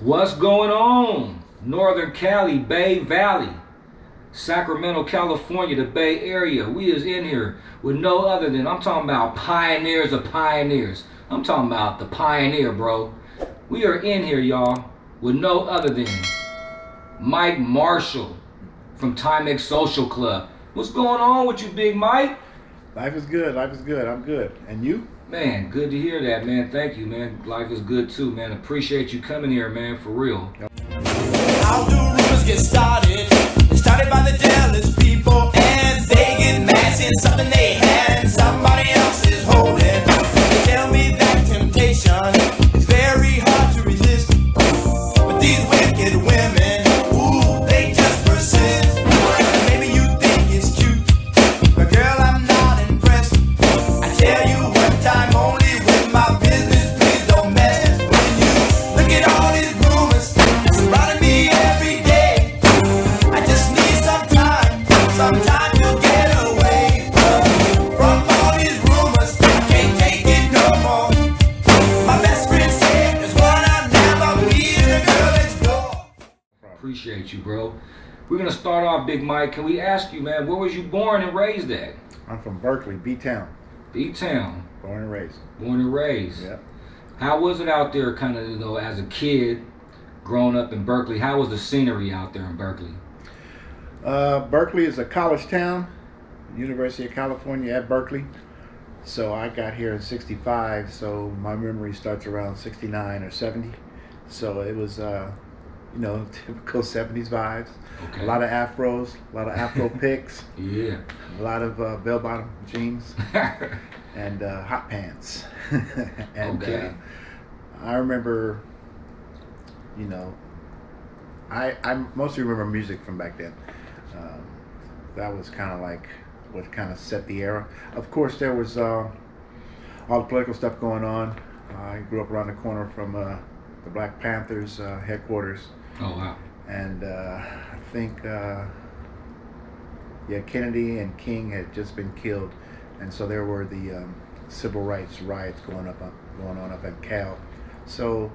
What's going on? Northern Cali, Bay Valley, Sacramento, California, the Bay Area. We is in here with no other than I'm talking about pioneers of pioneers. I'm talking about the pioneer, bro. We are in here, y'all, with no other than Mike Marshall from Timex Social Club. What's going on with you, Big Mike? Life is good. Life is good. I'm good. And you? Man, good to hear that, man. Thank you, man. Life is good too, man. Appreciate you coming here, man, for real. How do rumors get started? They started by the jealous people, and they get mad seeing something they had somebody else is holding. We're gonna start off, Big Mike. Can we ask you, man, where was you born and raised at? I'm from Berkeley, B Town. B Town, Born and raised. born and raised. Yep. How was it out there, kind of, you know, as a kid, growing up in Berkeley? How was the scenery out there in Berkeley? Uh, Berkeley is a college town, University of California at Berkeley. So I got here in 65, so my memory starts around 69 or 70. So it was, uh, you know, typical 70s vibes. Okay. A lot of afros, a lot of afro picks, Yeah. a lot of uh, bell bottom jeans, and uh, hot pants. and Okay. uh, I remember, you know, I I mostly remember music from back then. Um, that was kind of like what kind of set the era. Of course, there was uh, all the political stuff going on. I grew up around the corner from uh, the Black Panthers uh, headquarters, oh wow. and uh, I think uh, yeah, Kennedy and King had just been killed, and so there were the um, civil rights riots going up, going on up at Cal. So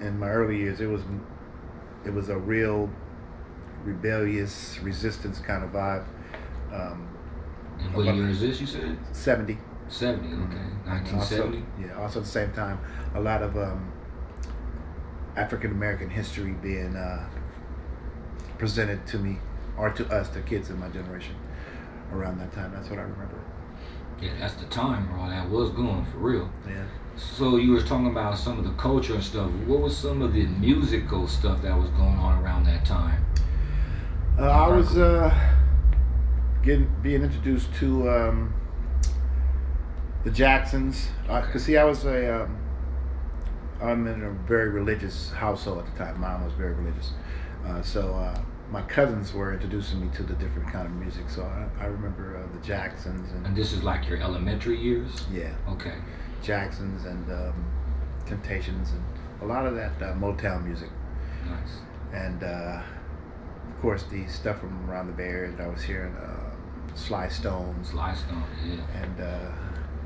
in my early years, it was it was a real rebellious resistance kind of vibe. Um, what year is this? You said 70. 70. Okay, also- 1970. yeah, also at the same time, a lot of um, African American history being uh, presented to me or to us, the kids in my generation, around that time. That's what I remember. Yeah, that's the time where all that was going for real. Yeah. So you were talking about some of the culture and stuff. What was some of the musical stuff that was going on around that time? Uh, I was uh, getting being introduced to um, the Jacksons. Uh, Cause see, I was a um, I'm in a very religious household at the time. Mom was very religious, uh, so uh, my cousins were introducing me to the different kind of music. So I, I remember uh, the Jacksons And and this is like your elementary years? yeah, Okay. Jacksons and um, Temptations and a lot of that uh, Motown music. Nice. and uh, of course the stuff from around the Bay Area that I was hearing, uh, Sly Stones, Sly Stone, yeah. and uh,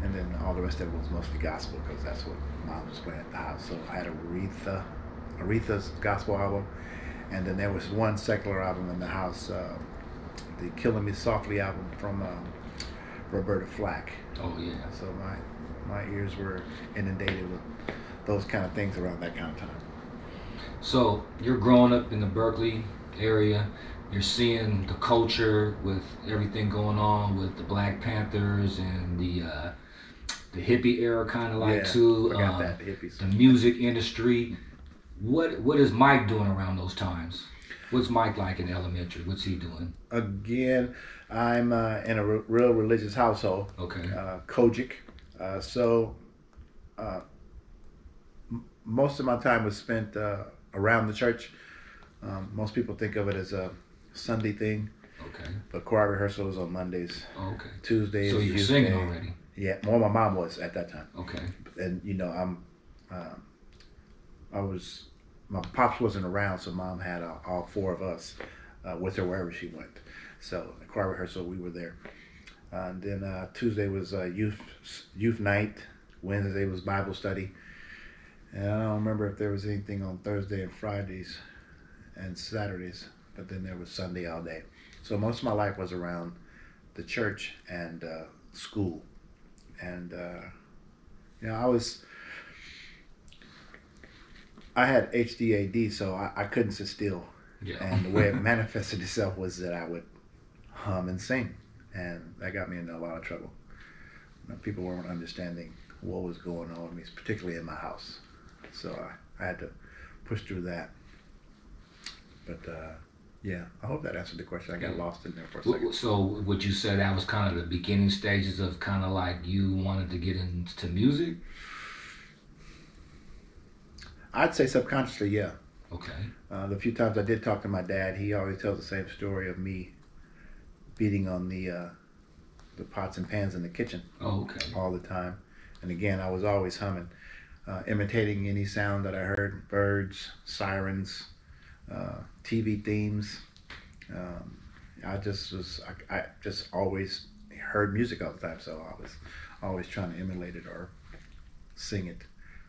and then all the rest of it was mostly gospel because that's what mom was playing at the house. So I had Aretha, Aretha's gospel album, and then there was one secular album in the house, uh, the Killing Me Softly album from um, Roberta Flack. Oh yeah. So my my ears were inundated with those kind of things around that kind of time. So you're growing up in the Berkeley area. You're seeing the culture with everything going on with the Black Panthers and the uh, the hippie era, kind of like yeah, too. forgot um, that the hippies. the music industry. What what is Mike doing around those times? What's Mike like in elementary? What's he doing? again, I'm uh, in a re- real religious household, Okay. uh, COGIC. Uh, so uh, m- most of my time was spent uh, around the church. Um, most people think of it as a Sunday thing, Okay. but choir rehearsal is on Mondays, Okay. Tuesdays. So you're youth singing already. Yeah, more my mom was at that time, Okay. and you know I'm, um I was, my pops wasn't around, so mom had uh, all four of us uh, with her wherever she went. So the choir rehearsal, we were there. Uh, and then uh, Tuesday was uh, youth youth night. Wednesday was Bible study, And I don't remember if there was anything on Thursday and Fridays and Saturdays, but then there was Sunday all day. So most of my life was around the church and uh, school. And, uh, you know, I was, I had HDAD, so I, I couldn't sit still. Yeah. And the way it manifested itself was that I would hum and sing. And that got me into a lot of trouble. You know, people weren't understanding what was going on with me, particularly in my house. So I, I had to push through that. But uh, yeah, I hope that answered the question. I got lost in there for a second. So would you say that was kind of the beginning stages of kind of like you wanted to get into music? I'd say subconsciously, yeah. Okay. Uh, the few times I did talk to my dad, he always tells the same story of me beating on the uh, the pots and pans in the kitchen Oh, okay. all the time. And again, I was always humming, uh, imitating any sound that I heard birds, sirens, uh, TV themes. Um, I just was, I, I just always heard music all the time, so I was always trying to emulate it or sing it.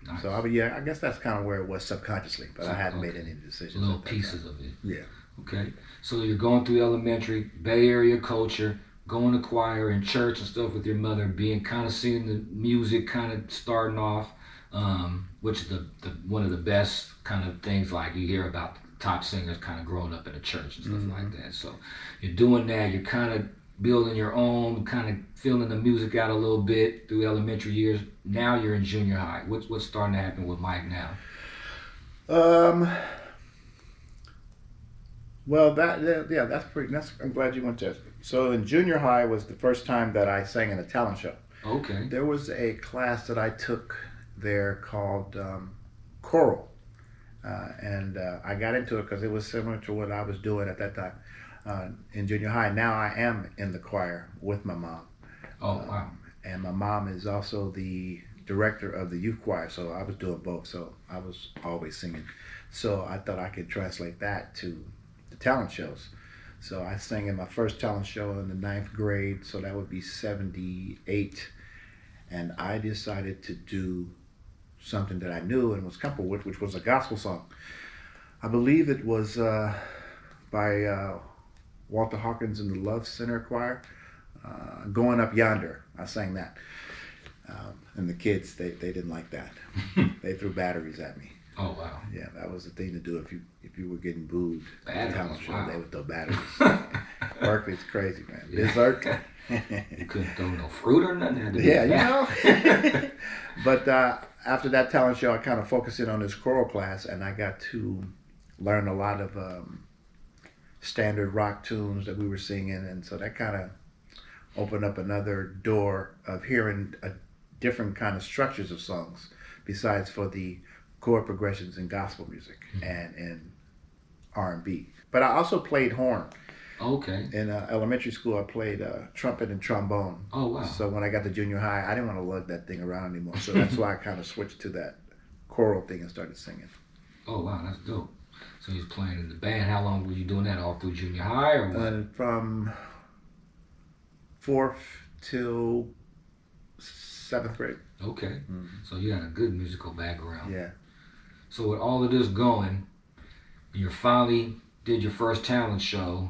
Nice. So I mean, yeah, I guess that's kind of where it was subconsciously, but I hadn't made any decisions. little pieces time. of it. Yeah. Okay. So you're going through elementary, Bay Area culture, going to choir and church and stuff with your mother, being kind of seeing the music kind of starting off, um, which is the, the one of the best kind of things like you hear about top singers kind of growing up in the church and stuff like that. So you're doing that, you're kind of building your own, kind of feeling the music out a little bit through elementary years. Now you're in junior high. What's what's starting to happen with Mike now? Um. Well, that yeah, yeah, that's pretty. That's I'm glad you went there. So in junior high was the first time that I sang in a talent show. Okay. There was a class that I took there called um, choral, uh, and uh, I got into it because it was similar to what I was doing at that time uh, in junior high. Now I am in the choir with my mom, Oh wow. and my mom is also the director of the youth choir. So I was doing both. So I was always singing. So I thought I could translate that to the talent shows. So I sang in my first talent show in the ninth grade. So that would be 78. And I decided to do something that I knew and was comfortable with, which was a gospel song. I believe it was uh, by uh, Walter Hawkins and the Love Center Choir. Uh, Going Up Yonder. I sang that. Um, and the kids, they, they didn't like that. they threw batteries at me. Oh wow. Yeah, that was the thing to do if you if you were getting booed. at the Batteries, show, wow. They would throw batteries. Berkeley's crazy, man. Yeah. Dessert. You couldn't throw no fruit or nothing. Had to yeah, you know. but uh, after that talent show, I kind of focused in on this choral class, and I got to learn a lot of um, standard rock tunes that we were singing, and so that kind of opened up another door of hearing a different kind of structures of songs, besides for the chord progressions in gospel music and in R and B. But I also played horn okay. in uh, elementary school. I played uh, trumpet and trombone. Oh wow. So when I got to junior high, I didn't want to lug that thing around anymore. So that's why I kind of switched to that choral thing and started singing. Oh wow, that's dope. So you was playing in the band. How long were you doing that? All through junior high or what? And from fourth till seventh grade. okay. Mhm. So you had a good musical background. Yeah. So with all of this going, you finally did your first talent show,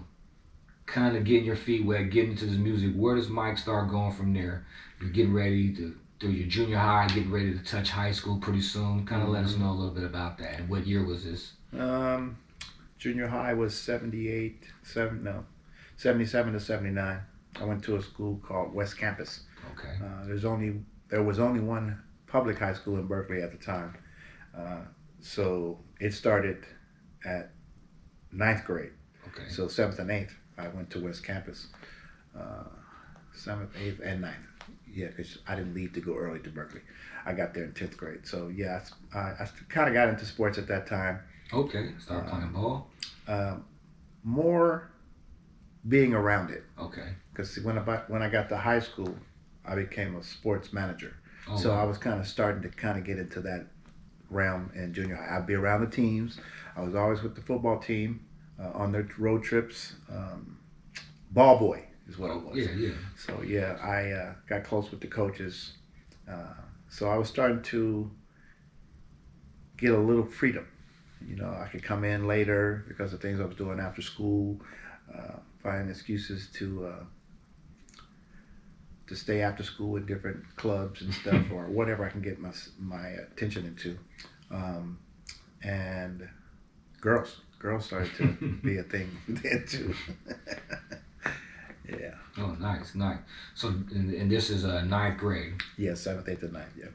kind of getting your feet wet, getting into this music. Where does Mike start going from there? You're getting ready to do your junior high, getting ready to touch high school pretty soon. Kind of let us know a little bit about that. And what year was this? Um, junior high was 78, seven, no, 77 to 79. I went to a school called West Campus. Okay. Uh, there's only there was only one public high school in Berkeley at the time, uh, so it started at ninth grade. Okay. So seventh and eighth, I went to West Campus. Uh, seventh, eighth, and ninth. Yeah, because I didn't leave to go early to Berkeley. I got there in tenth grade. So yeah, I, I kind of got into sports at that time. Okay. Start playing ball. Um, more being around it, Okay. because when I when I got to high school, I became a sports manager. Oh, so wow. I was kind of starting to kind of get into that realm in junior high. I'd be around the teams. I was always with the football team uh, on their road trips. Um, ball boy is what it was. Yeah, yeah. So yeah, I uh, got close with the coaches. Uh, so I was starting to get a little freedom. You know, I could come in later because of things I was doing after school, uh, find excuses to uh, to stay after school at different clubs and stuff, or whatever I can get my my attention into. Um, and girls, girls started to be a thing then too. yeah. Oh, nice, nice. So, and, and this is uh, ninth grade. Yeah, seventh, eighth, and ninth. Yeah.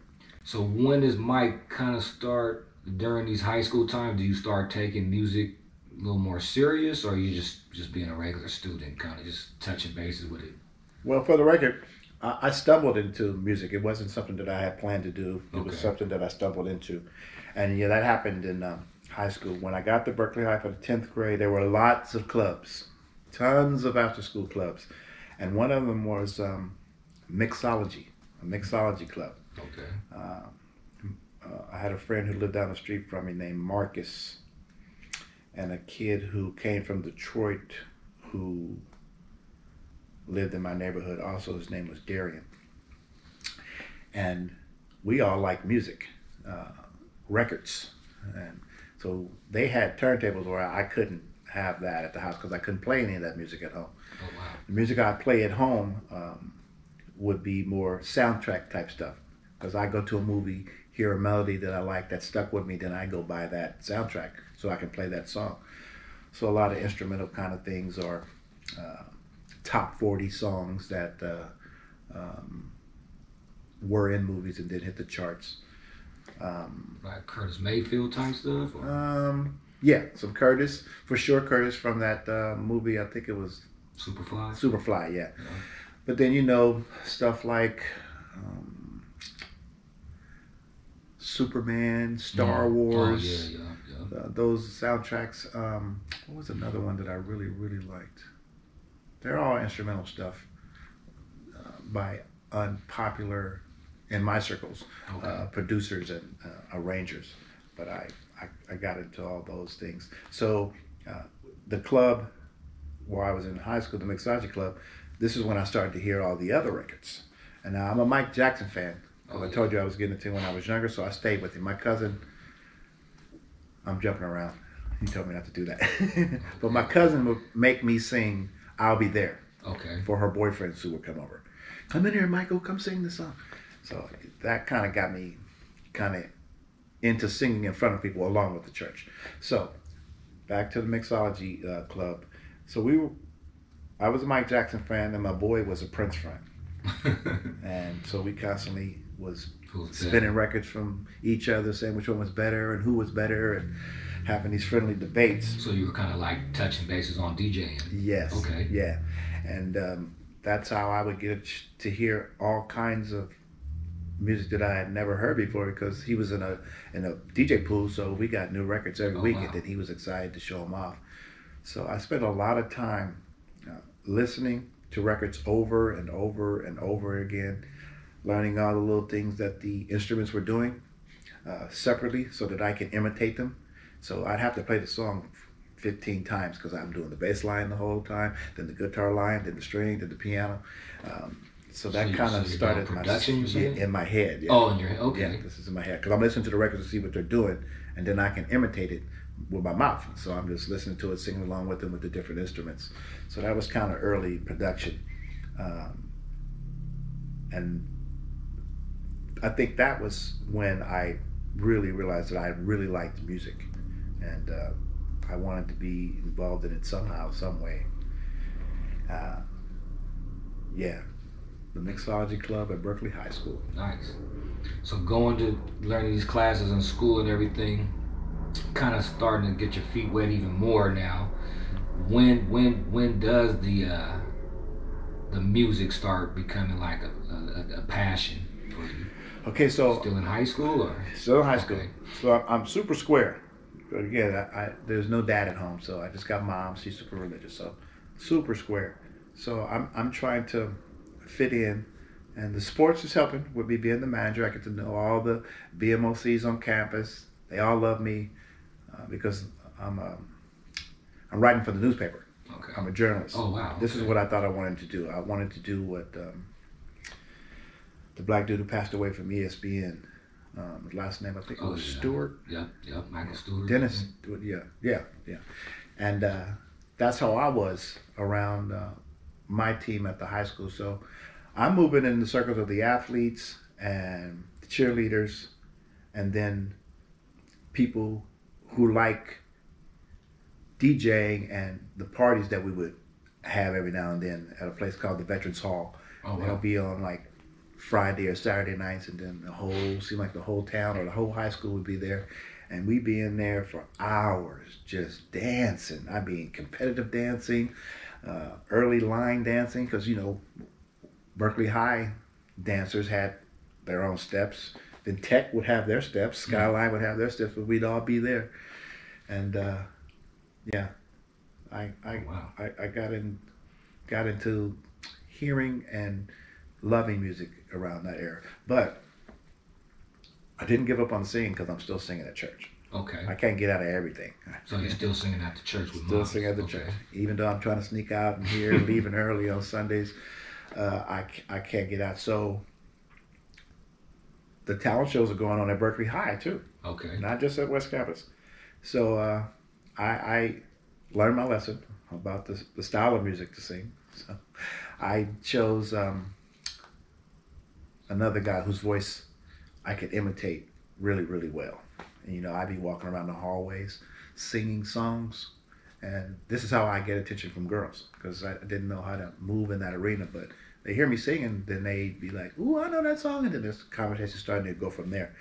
So when does Mike kind of start during these high school times? Do you start taking music a little more serious, or you just just being a regular student, kind of just touching bases with it? Well, for the record, I, I stumbled into music. It wasn't something that I had planned to do. It was something that I stumbled into, and yeah, that happened in um, high school. When I got to Berkeley High for the tenth grade, there were lots of clubs, tons of after-school clubs, and one of them was um, mixology, a mixology club. Okay. Uh, uh, I had a friend who lived down the street from me named Marcus, and a kid who came from Detroit who lived in my neighborhood. Also, his name was Darian. And we all liked music, uh, records. And so they had turntables where I couldn't have that at the house because I couldn't play any of that music at home. Oh wow. The music I play at home um, would be more soundtrack type stuff. Because I go to a movie, hear a melody that I like that stuck with me, then I go buy that soundtrack so I can play that song. So a lot of instrumental kind of things are uh, top 40 songs that uh, um, were in movies and didn't hit the charts. Um, Like Curtis Mayfield type stuff. Or um, yeah, some Curtis, for sure, Curtis from that uh, movie, I think it was Superfly. Superfly, yeah. Yeah. But then you know stuff like um, Superman, Star Mm. Wars, Oh yeah, yeah, yeah. uh, those soundtracks. Um, what was another one that I really really liked? They're all instrumental stuff uh, by unpopular in my circles Okay. uh, producers and uh, arrangers. But I, I I got into all those things. So uh, the club, where I was in high school, the Mixology Club, this is when I started to hear all the other records. And now I'm a Mike Jackson fan. Oh, I told you, I was getting into when I was younger, so I stayed with him. My cousin, I'm jumping around. He told me not to do that. but my cousin would make me sing "I'll Be There" okay. for her boyfriends who would come over. Come in here, Michael. Come sing the song. So that kind of got me kind of into singing in front of people along with the church. So back to the mixology uh, club. So we were, I was a Mike Jackson fan, and my boy was a Prince fan, and so we constantly was that? spinning records from each other, saying which one was better and who was better, and having these friendly debates. So you were kind of like touching bases on DJing. Yes. Okay. Yeah, and um, that's how I would get to hear all kinds of music that I had never heard before because he was in a in a DJ pool, so we got new records every Oh, week, wow. and then he was excited to show them off. So I spent a lot of time uh, listening to records over and over and over again, learning all the little things that the instruments were doing uh, separately so that I can imitate them. So I'd have to play the song 15 times because I'm doing the bass line the whole time, then the guitar line, then the string, then the piano. Um, so that So kind of you're started my said? in my head. Yeah. Oh, in your head. Okay. Yeah, this is in my head because I'm listening to the records to see what they're doing, and then I can imitate it with my mouth. So I'm just listening to it, singing along with them with the different instruments. So that was kind of early production, um, and I think that was when I really realized that I really liked music, and uh, I wanted to be involved in it somehow, some way. Uh, yeah, the Mixology Club at Berkeley High School. Nice. So going to learning these classes in school and everything, kind of starting to get your feet wet even more now. When when when does the uh, the music start becoming like a, a, a passion for you? Okay, so Still in high school or? Still in high school. Okay. So I'm, super square. But again, I, I, there's no dad at home, so I just got mom. She's super religious, so super square. So I'm I'm trying to fit in, and the sports is helping with me being the manager. I get to know all the BMOCs on campus. They all love me uh, because I'm um, I'm writing for the newspaper. Okay. I'm a journalist. Oh wow. This is what I thought I wanted to do. I wanted to do what um, the black dude who passed away from ESPN Um, his last name I think it Oh, was yeah. Stewart. Yep, yep. Michael Stewart. Dennis, yeah, yeah, yeah. And uh, that's how I was around uh, my team at the high school. So I'm moving in the circles of the athletes and the cheerleaders, and then people who like DJing and the parties that we would have every now and then at a place called the Veterans Hall. Oh, They'll be on like Friday or Saturday nights, and then the whole seem like the whole town or the whole high school would be there, and we'd be in there for hours just dancing. I mean, competitive dancing, uh, early line dancing, because you know, Berkeley High dancers had their own steps. Then Tech would have their steps. Skyline would have their steps, but we'd all be there, and uh, yeah, I I, Oh, wow. I I got in got into hearing and loving music around that era. But I didn't give up on singing because I'm still singing at church. Okay. I can't get out of everything. So you're still singing at the church with Still moms. singing at the okay. church. Even though I'm trying to sneak out and here, leaving early on Sundays, uh, I, I can't get out. So the talent shows are going on at Berkeley High too, Okay. not just at West Campus. So uh, I, I learned my lesson about the, the style of music to sing. So I chose um, another guy whose voice I could imitate really, really well. And, you know, I'd be walking around the hallways singing songs. And this is how I get attention from girls because I didn't know how to move in that arena. But they hear me singing, then they'd be like, Ooh, I know that song. And then this conversation started to go from there.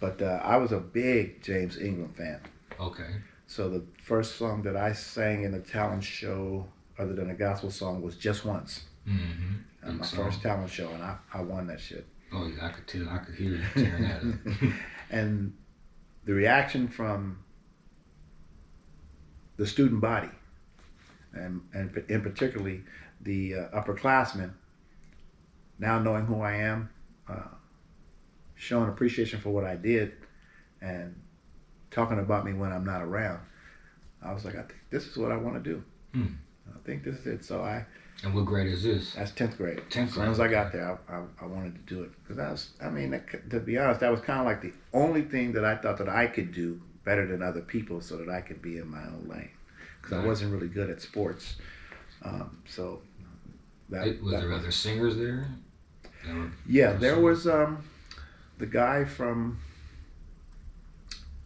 But uh, I was a big James Ingram fan. Okay. So the first song that I sang in the talent show, other than a gospel song, was Just Once. Mm-hmm. At my Big first talent show, and I, I won that shit. Oh yeah, I could tell. I could hear you tearing that up. And the reaction from the student body, and, and in particularly the uh, upperclassmen, now knowing who I am, uh, showing appreciation for what I did, and talking about me when I'm not around, I was like, I think this is what I want to do. Hmm. I think this is it. So I and what grade is this? That's tenth grade. 10th As soon as I got there, I, I, I wanted to do it because that was. I mean, that, to be honest, that was kind of like the only thing that I thought that I could do better than other people, so that I could be in my own lane. Because I wasn't really good at sports, um, so that. It- was that there was- other singers there? Were- Yeah, there was um, the guy from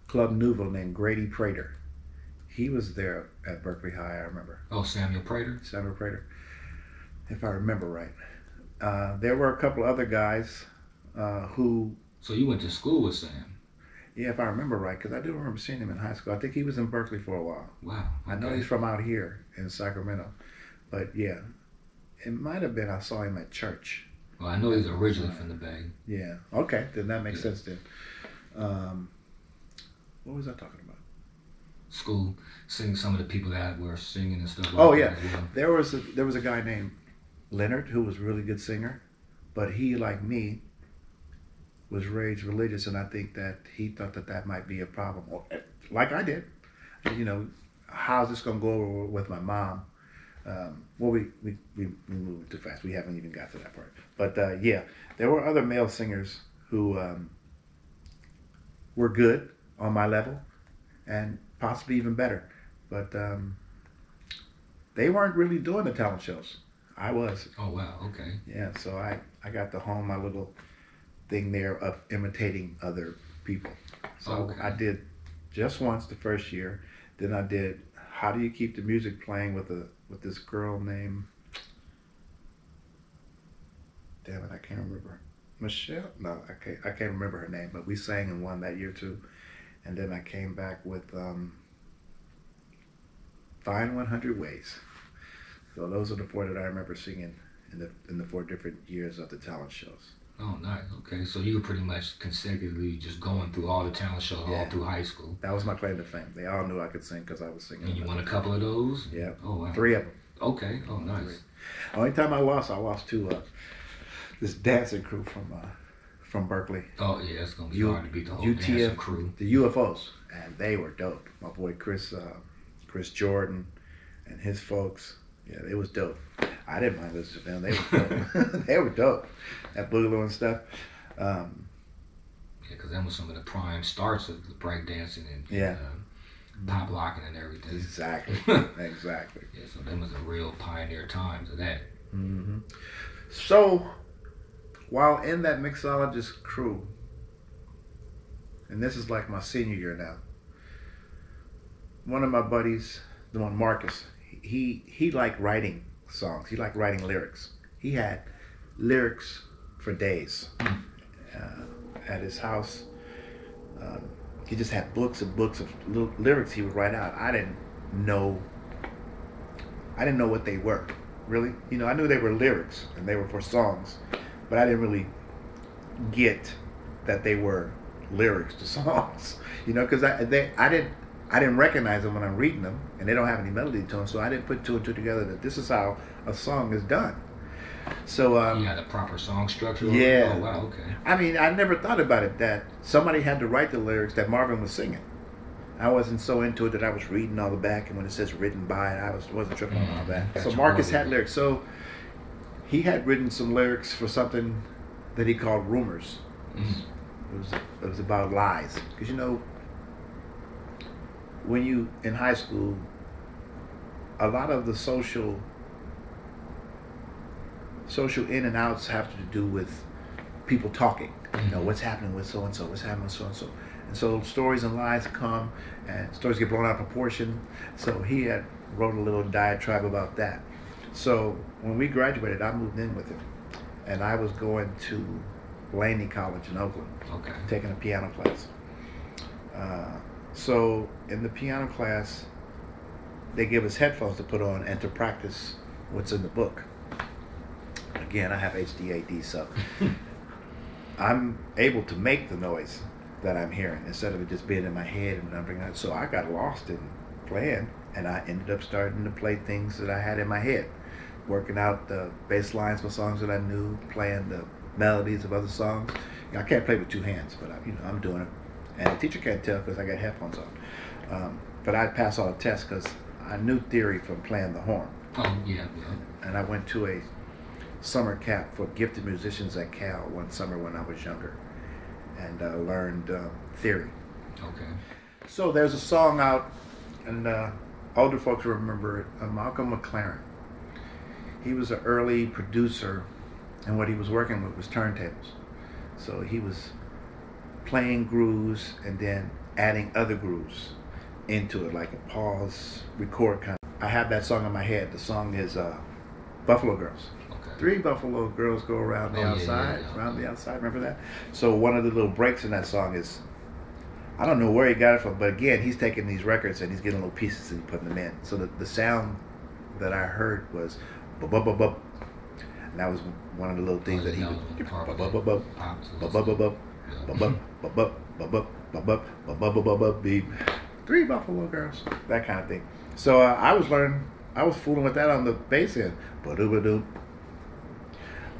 Club Nouveau named Grady Prater. He was there at Berkeley High. I remember. Oh, Samuel Prater. Samuel Prater, if I remember right. Uh, there were a couple other guys uh, who, So you went to school with Sam. yeah, if I remember right, because I do remember seeing him in high school. I think he was in Berkeley for a while. Wow. I know he's from out here in Sacramento, but yeah, it might have been I saw him at church. Well, I know he's originally from the Bay. Yeah, okay, then that makes Yeah. sense then. Um, what was I talking about? School, singing some of the people that were singing and stuff like Oh, yeah. well. There was a, there was a guy named Leonard who was a really good singer, but he like me was raised religious, and I think that he thought that that might be a problem, or, like I did. You know, how's this gonna go over with my mom? Um, well, we, we we we moved too fast. We haven't even got to that part. But uh, yeah, there were other male singers who um, were good on my level, and possibly even better. But um, they weren't really doing the talent shows. I was. Oh wow. Okay. Yeah, so I, I got to hone my little thing there of imitating other people. So Okay. I did just once the first year. Then I did How Do You Keep the Music Playing with a with this girl named Damn it, I can't remember. Michelle? No, I can't I can't remember her name, but we sang in one that year too. And then I came back with um Find 100 Ways. So those are the four that I remember singing in the in the four different years of the talent shows. Oh nice. Okay. So you were pretty much consecutively just going through all the talent shows all through high school, That was my claim to fame. They all knew I could sing because I was singing. and you won a couple of those. Yeah, Oh wow. three of them. Okay. Oh nice. Three. Only time I lost, I lost to uh, this dancing crew from uh, from Berkeley, Oh yeah, it's gonna be U- hard to beat the whole UTF dancing crew. the UFOs, and they were dope. My boy Chris uh, Chris Jordan and his folks. Yeah, it was dope. I didn't mind listening to them. They were dope. they were dope. That boogaloo and stuff. Um, because that was some of the prime starts of the breakdancing and Yeah. uh, pop locking and everything. Exactly. exactly. Yeah, so them was a real pioneer times of that. hmm So, while in that mixologist crew, and this is like my senior year now, one of my buddies, the one Marcus, he he liked writing songs. He liked writing lyrics. He had lyrics for days uh, at his house. Um, he just had books and books of ly- lyrics he would write out. I didn't know. I didn't know what they were really. You know, I knew they were lyrics and they were for songs, but I didn't really get that they were lyrics to songs. You know, because I they I didn't I didn't recognize them when I'm reading them, and they don't have any melody to them, so I didn't put two and two together that this is how a song is done. So um, you had a proper song structure. Yeah. Oh wow. Okay. I mean, I never thought about it that somebody had to write the lyrics that Marvin was singing. I wasn't so into it that I was reading all the back, and when it says written by, I was wasn't tripping on all that. Mm, So. Marcus had lyrics. So he had written some lyrics for something that he called rumors. Mhm. It was it was about lies because you know when you in high school, a lot of the social social in and outs have to do with people talking. You know Mhm. what's happening with so and so, what's happening with so and so, and so stories and lies come, and stories get blown out of proportion. So he had wrote a little diatribe about that. So when we graduated, I moved in with him, and I was going to Laney College in Oakland Okay. taking a piano class. Uh, so in the piano class, they give us headphones to put on and to practice what's in the book. Again, I have HDAD, so I'm able to make the noise that I'm hearing instead of it just being in my head and I'm bringing it. So I got lost in playing, and I ended up starting to play things that I had in my head, working out the bass lines for songs that I knew, playing the melodies of other songs. I can't play with two hands, but I, you know I'm doing it, and the teacher can't tell because I got headphones on. Um, but I passed all the tests because I knew theory from playing the horn Oh yeah. yeah. and I went to a summer camp for gifted musicians at Cal one summer when I was younger, and uh, learned uh, theory. Okay. So there's a song out, and uh, older folks remember it. Uh, Malcolm McLaren. He was an early producer, and what he was working with was turntables. So he was playing grooves and then adding other grooves into it, like a pause, record kind. Of. I have that song in my head. The song is uh, Buffalo Girls. Okay. Three Buffalo Girls go around the oh, outside, yeah, yeah, yeah. around the outside. Remember that? So one of the little breaks in that song is, I don't know where he got it from, but again, he's taking these records and he's getting little pieces and putting them in. So the, the sound that I heard was, bu bu bu bu, and that was one of the little things that he would, bu bu bu bu, bu bu bu bu, bu bu bu bu, bu bu bu bu, beep. Three Buffalo Girls, that kind of thing. So uh, I was learning, I was fooling with that on the bass end. Ba-doo-ba-doo,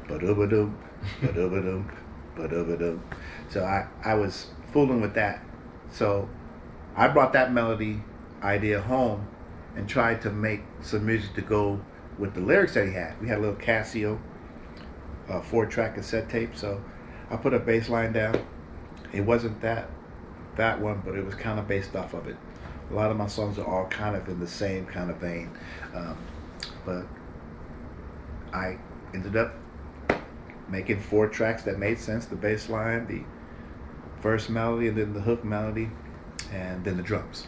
ba-doo-ba-doo, ba-doo-ba-doo. So I, I was fooling with that. So I brought that melody idea home and tried to make some music to go with the lyrics that he had. We had a little Casio, uh, four track cassette tape. So I put a bass line down. It wasn't that that one, but it was kind of based off of it. A lot of my songs are all kind of in the same kind of vein. Um, but I ended up making four tracks that made sense the bass line, the first melody, and then the hook melody, and then the drums.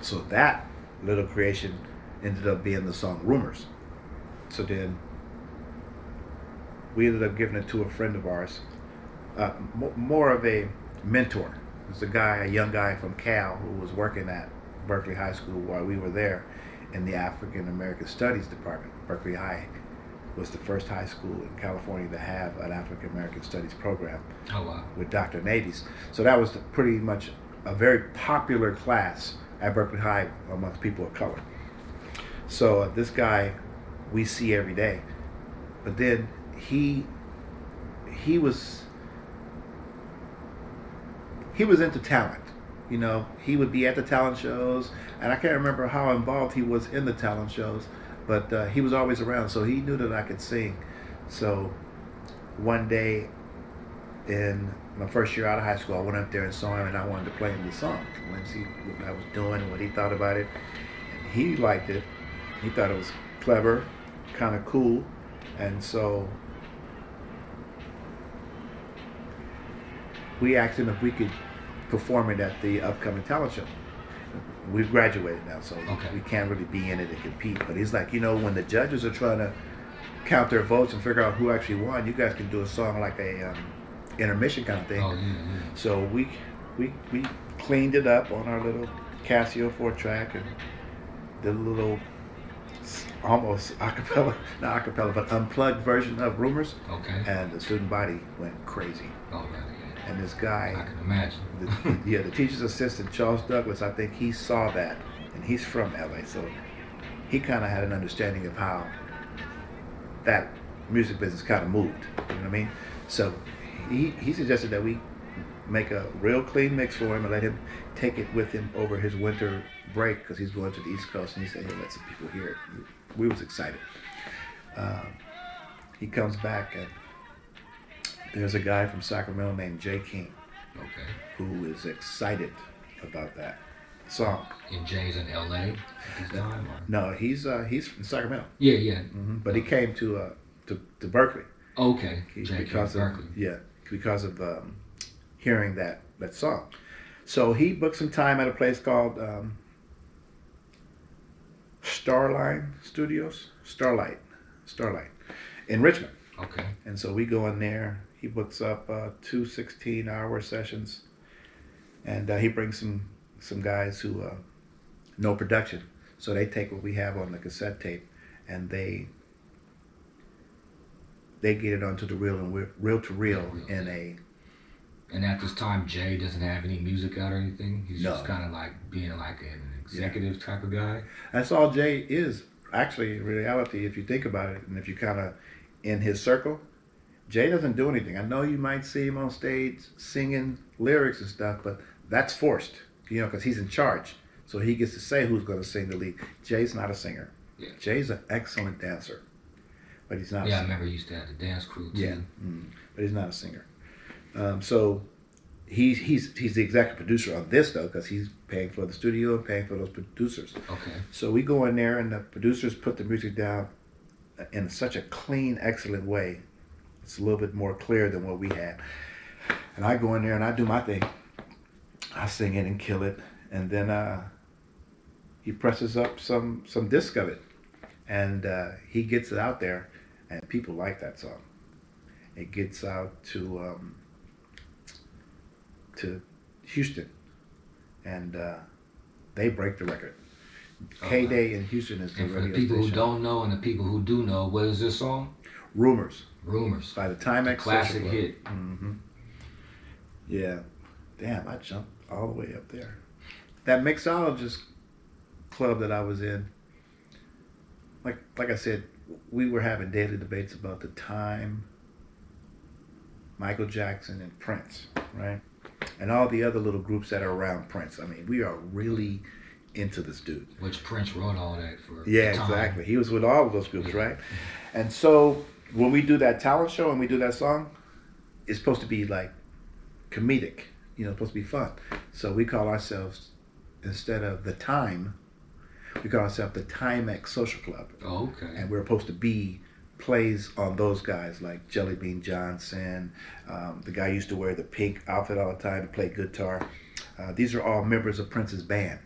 So that little creation ended up being the song Rumors. So then we ended up giving it to a friend of ours, uh, mo- more of a mentor. Was a guy, a young guy from Cal who was working at Berkeley High School while we were there in the African American Studies department. Berkeley High was the first high school in California to have an African American Studies program Oh wow. with Dr. Navies. So that was pretty much a very popular class at Berkeley High amongst people of color. So uh, this guy we see every day, but then he he was he was into talent. You know, he would be at the talent shows, and I can't remember how involved he was in the talent shows, but uh, he was always around. So he knew that I could sing. So one day in my first year out of high school, I went up there and saw him, and I wanted to play him the song. Wanted to see what I was doing, what he thought about it. And he liked it. He thought it was clever, kind of cool, and so we asked him if we could perform it at the upcoming talent show. We've graduated now, so Okay. we can't really be in it and compete. But he's like, you know, when the judges are trying to count their votes and figure out who actually won, you guys can do a song like a um, intermission kind of thing. Oh yeah, yeah. So we we we cleaned it up on our little Casio four track and did a little almost acapella, not acapella, but unplugged version of Rumors, Okay. and the student body went crazy. Oh? Yeah. And this I guy, can imagine. the, yeah, the teacher's assistant Charles Douglas, I think he saw that, and he's from LA, so he kind of had an understanding of how that music business kind of moved. You know what I mean? So he he suggested that we make a real clean mix for him and let him take it with him over his winter break because he's going to the East Coast, and he said he'll let some people hear it. We was excited. Um, he comes back and there's a guy from Sacramento named Jay King okay. who is excited about that song. And Jay's in L.A. at this No, he's uh, he's from Sacramento, Yeah, yeah. hmm but he came to uh, to, to Berkeley Okay. He- Jay because of Berkeley. yeah because of um, hearing that that song. So he booked some time at a place called um, Starline Studios, Starlight, Starlight, in Richmond. Okay. And so we go in there. He books up uh, two 16 hour sessions. And uh, he brings some some guys who uh, know production. So they take what we have on the cassette tape and they they get it onto the reel and reel to reel in a And at this time, Jay doesn't have any music out or anything. He's No. just kind of like being like an executive type of guy. that's all Jay is actually in reality if you think about it and if you kind of in his circle Jay doesn't do anything I know you might see him on stage singing lyrics and stuff but that's forced you know because he's in charge so he gets to say who's going to sing the lead Jay's not a singer Yeah. Jay's an excellent dancer but he's not a Yeah, I singer remember he used to have the dance crew too. yeah mm, but he's not a singer um, so he's he's he's the executive producer on this though because he's paying for the studio and paying for those producers Okay. so we go in there, and the producers put the music down in such a clean, excellent way. It's a little bit more clear than what we had. And I go in there and I do my thing. I sing it and kill it, and then uh, he presses up some some disc of it, and uh, he gets it out there, and people like that song. It gets out to um, to Houston, and uh, they break the record. K Day in Houston is the And for the people who don't know and the people who do know, what is this song? Rumors Rumors. by the Timex Classic Social Club. hit. hmm Yeah. Damn, I jumped all the way up there. That mixologist club that I was in, like like I said, we were having daily debates about the time, Michael Jackson and Prince, right? And all the other little groups that are around Prince. I mean, we are really into this dude. Which Prince wrote all that for. Yeah, time. exactly. He was with all of those groups, right? And so when we do that talent show and we do that song, it's supposed to be like comedic, you know, supposed to be fun. So we call ourselves instead of the Time, we call ourselves the Timex Social Club, Oh, okay. and we're supposed to be plays on those guys like Jelly Bean Johnson, um, the guy used to wear the pink outfit all the time to play guitar. Uh, these are all members of Prince's band.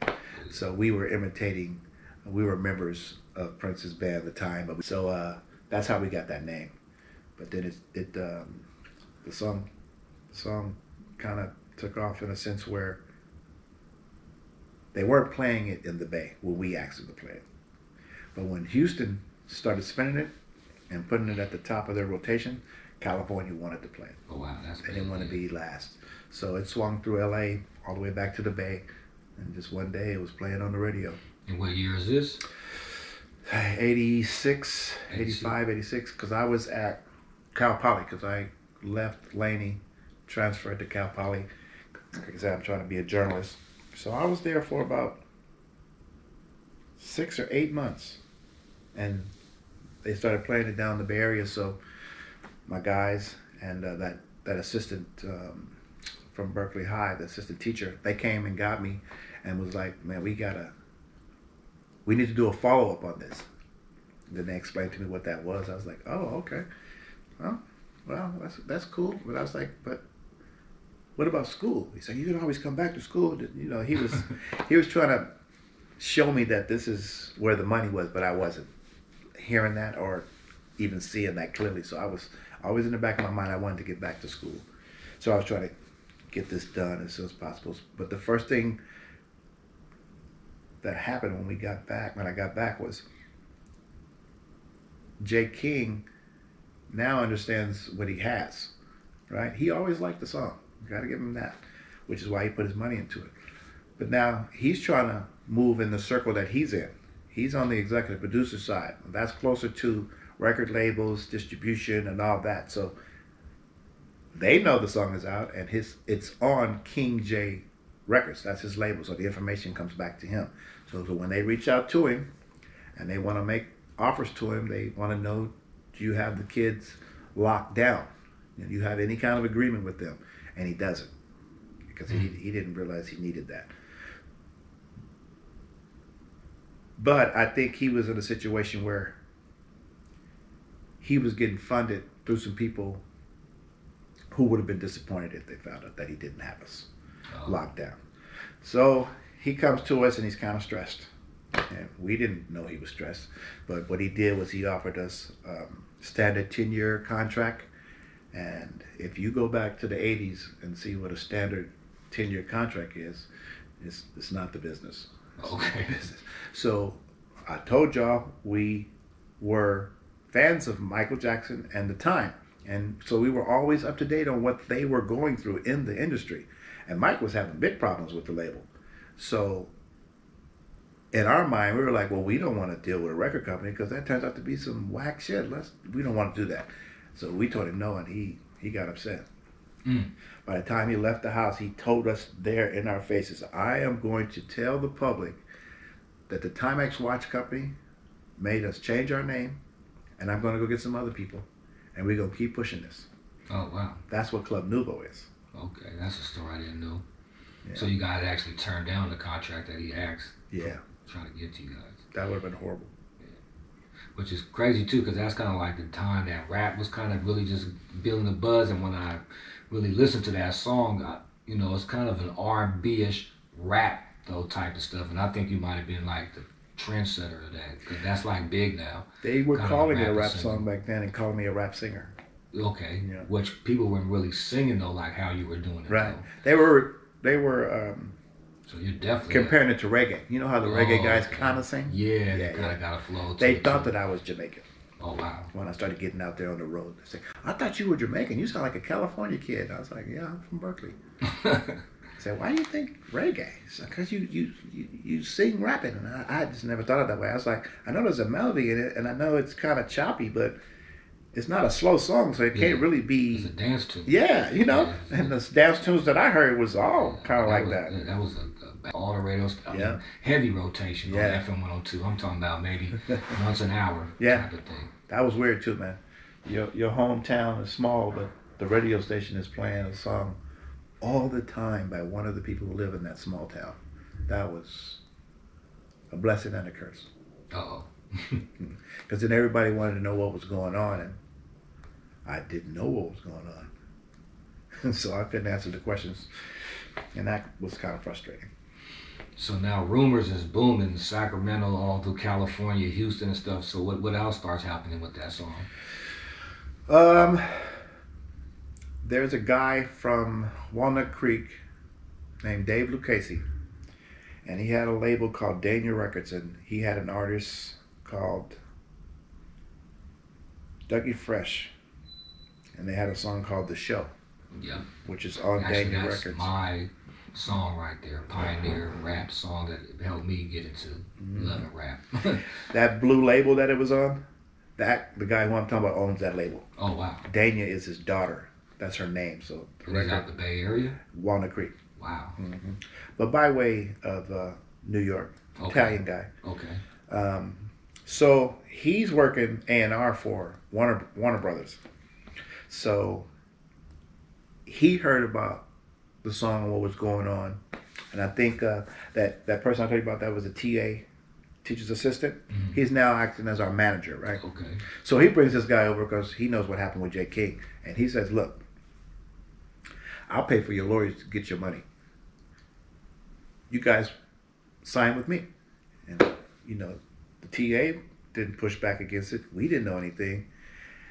So we were imitating, we were members of Prince's band at the time. So uh, that's how we got that name. But then it, it um, the song, the song kind of took off in a sense where they weren't playing it in the Bay when we asked them to play it. But when Houston started spinning it and putting it at the top of their rotation, California wanted to play it. oh, wow. That's They didn't want to be last. So it swung through LA all the way back to the Bay. And just one day it was playing on the radio. And what year is this? 86, 85, 86, because I was at Cal Poly, because I left Laney, transferred to Cal Poly, because I'm trying to be a journalist. So I was there for about six or eight months. And they started playing it down the Bay Area, so my guys and uh, that, that assistant um, from Berkeley High, the assistant teacher, they came and got me and was like, man, we gotta, we need to do a follow up on this. Then they explained to me what that was. I was like, oh, okay. Well, well, that's that's cool. But I was like, but what about school? He said, you can always come back to school. You know, he was he was trying to show me that this is where the money was, but I wasn't hearing that or even seeing that clearly. So I was always in the back of my mind, I wanted to get back to school. So I was trying to get this done as soon as possible. But the first thing that happened when we got back, when I got back, was Jay King now understands what he has, right? He always liked the song. Got to give him that, which is why he put his money into it. But now he's trying to move in the circle that he's in. He's on the executive producer side. That's closer to record labels, distribution, and all that. So they know the song is out, and his it's on King J Records. That's his label. So the information comes back to him. So, so when they reach out to him, and they want to make offers to him, they want to know, do you have the kids locked down? Do you have any kind of agreement with them? And he doesn't, because he mm-hmm. he didn't realize he needed that. But I think he was in a situation where he was getting funded through some people who would have been disappointed if they found out that he didn't have us Oh. locked down. So he comes to us and he's kind of stressed. And we didn't know he was stressed. But what he did was he offered us um, standard 10 year contract. And if you go back to the 80s and see what a standard 10 year contract is, it's, it's not the business. Okay. business. So I told y'all we were fans of Michael Jackson and the time. And so we were always up to date on what they were going through in the industry. And Mike was having big problems with the label. So in our mind, we were like, well, we don't want to deal with a record company because that turns out to be some whack shit. Let's we don't want to do that. So we told him no, and he he got upset. Mm. By the time he left the house, he told us there in our faces, I am going to tell the public that the Timex Watch Company made us change our name, and I'm going to go get some other people, and we're going to keep pushing this. Oh wow. That's what Club Nouveau is. Okay, that's a story I didn't know. Yeah. So you guys actually turned down the contract that he asked, Yeah, trying to get to you guys, that would have been horrible. which is crazy too, because that's kind of like the time that rap was kind of really just building the buzz. And when I really listened to that song, I, you know, it's kind of an R&B ish rap though type of stuff. And I think you might have been like the trendsetter of that, because that's like big now. They were calling it a rap rap singer. song back then and calling me a rap singer. Okay, Yeah. which people weren't really singing though, like how you were doing it. Right. though. They were they were um, So you're definitely comparing it to reggae. You know how the reggae Oh, guys okay. kind of sing? Yeah, Yeah, they kind of got a flow. They it, thought too. that I was Jamaican. Oh wow. when I started getting out there on the road. They say, I thought you were Jamaican. You sound like a California kid. I was like, yeah, I'm from Berkeley. Said, why do you think reggae? Because you, you, you, you sing rapping. And I, I just never thought of it that way. I was like, I know there's a melody in it, and I know it's kind of choppy, but it's not a slow song, so it can't Yeah. really it's a be. dance tune. Yeah, you know? Yeah. And the dance tunes that I heard was all kind of like was, that. That was a, a, all the radios. I Yeah. mean, heavy rotation Yeah. on FM 102. I'm talking about maybe once an hour Yeah. type of thing. That was weird too, man. Your your hometown is small, but the radio station is playing a song all the time by one of the people who live in that small town. That was a blessing and a curse. Uh oh. Because then everybody wanted to know what was going on, and I didn't know what was going on. so I couldn't answer the questions, and that was kind of frustrating. So now rumors is booming in Sacramento, all through California, Houston, and stuff. So what what else starts happening with that song? Um, there's a guy from Walnut Creek named Dave Lucchese, and he had a label called Danya Records, and he had an artist called Dougie Fresh, and they had a song called The Show, Yeah. which is on Actually, Danya that's Records. my song right there, pioneer rap song that helped me get into Mm-hmm. loving rap. That blue label that it was on, that the guy who I'm talking about owns that label. oh wow. Danya is his daughter. That's her name. So the he's out the Bay Area. Walnut Creek. Wow. hmm But by way of uh, New York, Okay. Italian guy. Okay. Um, so he's working A and R for Warner Warner Brothers. So he heard about the song and what was going on. And I think uh, that that person I told you about that was a TA, teacher's assistant. Mhm. He's now acting as our manager, right? Okay. So he brings this guy over because he knows what happened with Jay King, and he says, "Look, I'll pay for your lawyers to get your money. You guys sign with me." And you know, the TA didn't push back against it. We didn't know anything,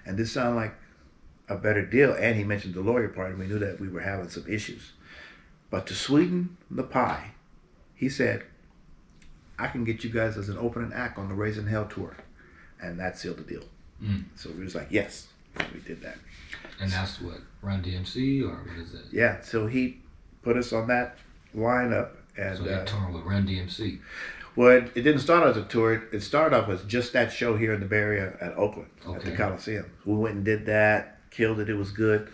and this sounded like a better deal. And he mentioned the lawyer part, and we knew that we were having some issues. But to sweeten the pie, he said, "I can get you guys as an opening act on the Raising Hell tour," and that sealed the deal. Mm. So we was like, yes, we did that. And that's what Run DMC or what is it? Yeah, so he put us on that lineup, and So they uh, touring with Run DMC. well, it, it didn't start as a tour. It, it started off as just that show here in the Bay Area at Oakland at the Coliseum. We went and did that, killed it. It was good.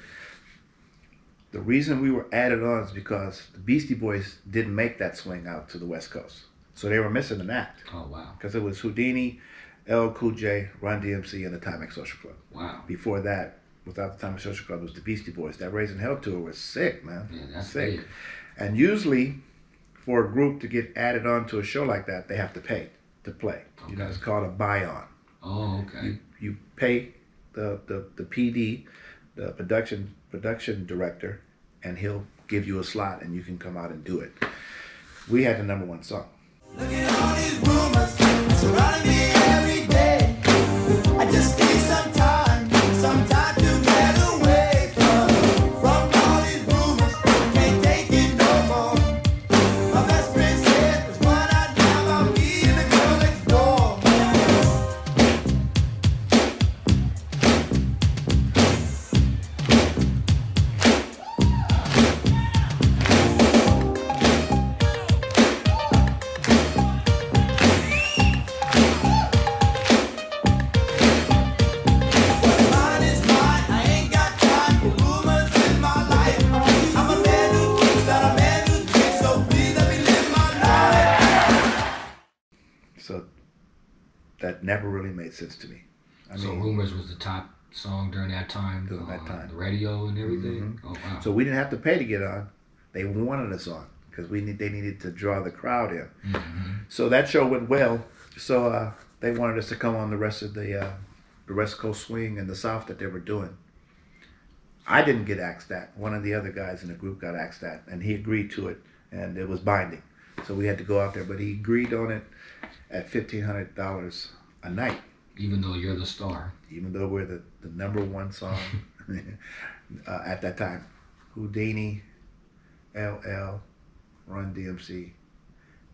The reason we were added on is because the Beastie Boys didn't make that swing out to the West Coast, so they were missing an act Oh wow, because it was Whodini, LL Cool J, Run DMC, and the Timex Social Club. wow. Before that, without the Timex Social Club, it was the Beastie Boys. That Raising Hell tour was sick, man. Yeah, that's sick. big. And usually, for a group to get added on to a show like that, they have to pay to play. You know, it's called a buy-on. Oh okay. You you pay the, the, the PD, the production production director, and he'll give you a slot, and you can come out and do it. We had the number one song. That time. During that on time. The radio and everything. Oh wow. so we didn't have to pay to get on. They wanted us on because we need they needed to draw the crowd in. hmm So that show went well. So uh, they wanted us to come on the rest of the uh, the West Coast swing and the South that they were doing. I didn't get asked that. One of the other guys in the group got asked that, and he agreed to it, and it was binding. So we had to go out there, but he agreed on it at fifteen hundred dollars a night, Even though you're the star. even though we're the, the number one song uh, at that time. Whodini, LL, Run DMC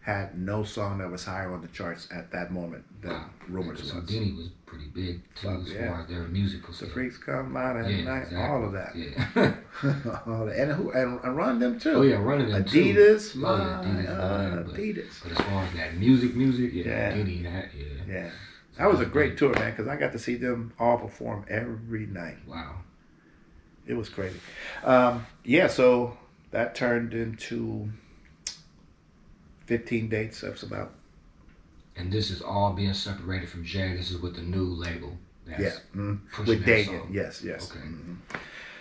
had no song that was higher on the charts at that moment than Wow. Rumors was. Denny was pretty big too as yeah. far as their musical stuff. The freaks come out at Yeah, night, exactly. all of that. Yeah. all that. And who and, and run them too. oh yeah, running them too. Adidas, Oh, my yeah, Adidas, uh, yeah, but- Adidas. But as far as that music, music, yeah, Yeah. Denny, that, yeah. Yeah, that was a great tour, man. Because I got to see them all perform every night. Wow. It was crazy. Um, yeah, so that turned into fifteen dates. That's about And this is all being separated from Jay. This is with the new label. That's yeah. mhm. With Dagan, yes, yes. Okay. mhm.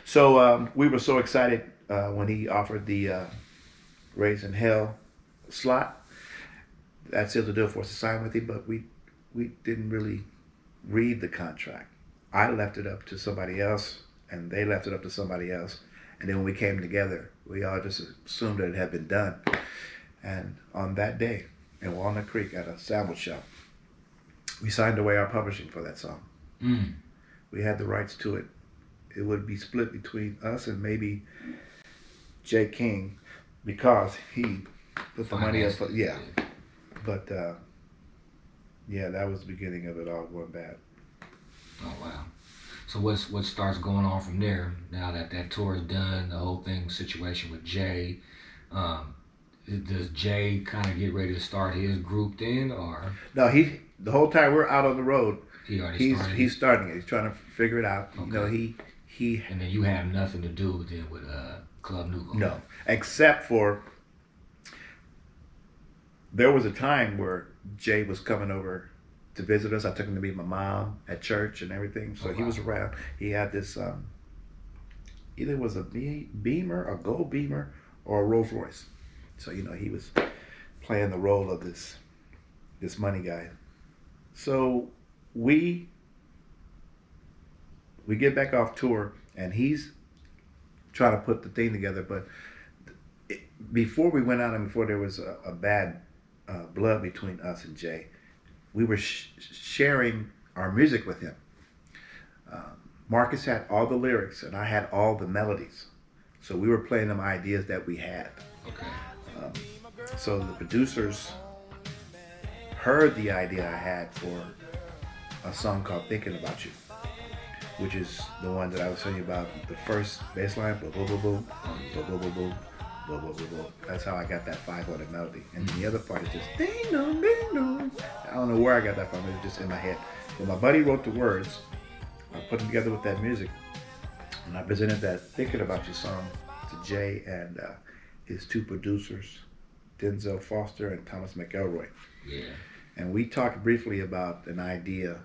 So um, we were so excited uh, when he offered the uh, Raising Hell slot. That's sealed the deal for us to sign with him, but we we didn't really read the contract. I left it up to somebody else, and they left it up to somebody else. And then when we came together, we all just assumed that it had been done. And on that day, in Walnut Creek at a sandwich shop, we signed away our publishing for that song Mm. we had the rights to it. It would be split between us and maybe Jay King because he put the money up. For, yeah, but uh, yeah, that was the beginning of it all going bad. Oh wow. So what's what starts going on from there? Now that that tour is done, the whole thing situation with Jay. Um, does Jay kind of get ready to start his group then, or No, he the whole time we're out on the road, he already he's started? he's starting it. He's trying to figure it out. You know, he he and then you have nothing to do then with uh Club Nouveau. no, except for there was a time where Jay was coming over to visit us. I took him to meet my mom at church and everything. So Oh, he was around. He had this um, either was a Be- Beamer, a Gold Beamer, or a Rolls Royce. So you know he was playing the role of this this money guy. So we we get back off tour and he's trying to put the thing together, but it, before we went out and before there was a, a bad uh, blood between us and Jay, we were sh- sharing our music with him. Um, Marcus had all the lyrics and I had all the melodies. So we were playing them ideas that we had. Okay. Um, so the producers heard the idea I had for a song called Thinking About You, which is the one that I was telling you about. The first bass line, boom, boom, boom, boom, boom, boom, boom, boom, boom, boom, boom. That's how I got that five-note melody. And the other part is just ding dong, ding dong. I don't know where I got that from. It was just in my head. But my buddy wrote the words. I put them together with that music. And I presented that Thinking About You song to Jay and uh, his two producers, Denzil Foster and Thomas McElroy. Yeah. And we talked briefly about an idea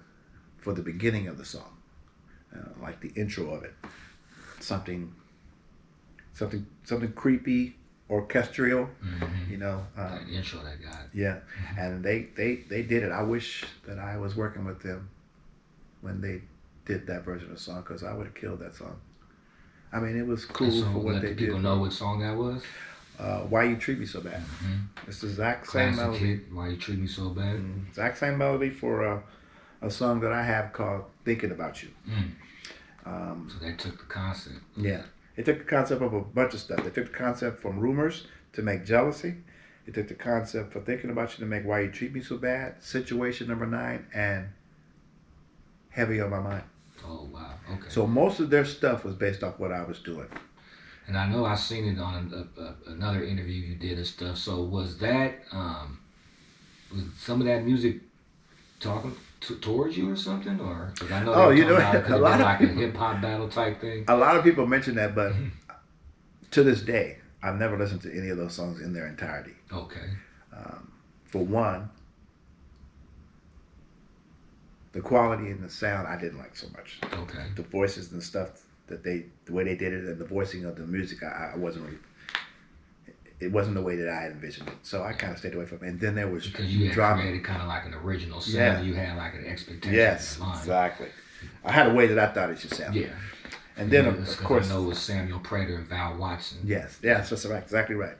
for the beginning of the song, uh, like the intro of it, something, something, something creepy, orchestral, Mm-hmm. you know. Um, that intro that guy. yeah, and they, they they did it. I wish that I was working with them when they did that version of the song because I would have killed that song. I mean, it was cool so for what let they the people did. know what song that was. Uh, Why you treat me so bad? Mm-hmm. It's the exact same Classic melody. hit. Why you treat me so bad? Mm, Exact same melody for a, a song that I have called "Thinking About You." Mm. Um, So they took the concept. yeah, they took the concept of a bunch of stuff. They took the concept from rumors to make jealousy. They took the concept for thinking about you to make "Why You Treat Me So Bad," situation number nine, and "Heavy on My Mind." Oh wow. Okay. So most of their stuff was based off what I was doing. And I know I seen it on a, a, another interview you did and stuff. So was that um, was some of that music talking t- towards you or something, or 'cause I know Oh, you know, about it could a lot of like a hip hop battle type thing. A lot of people mention that, but to this day, I've never listened to any of those songs in their entirety. Okay. Um, for one, the quality and the sound I didn't like so much. Okay. The voices and stuff that they, the way they did it, and the voicing of the music, I, I wasn't really. It wasn't the way that I envisioned it, so I kind of stayed away from it. And then there was Because you had drama. created kind of like an original sound. Yeah. You had like an expectation. Yes, exactly. I had a way that I thought it should sound. Yeah. And then, Yeah, of, of course, I know it was Samuelle Prater and Val Watson. Yes, yes, that's right, exactly right.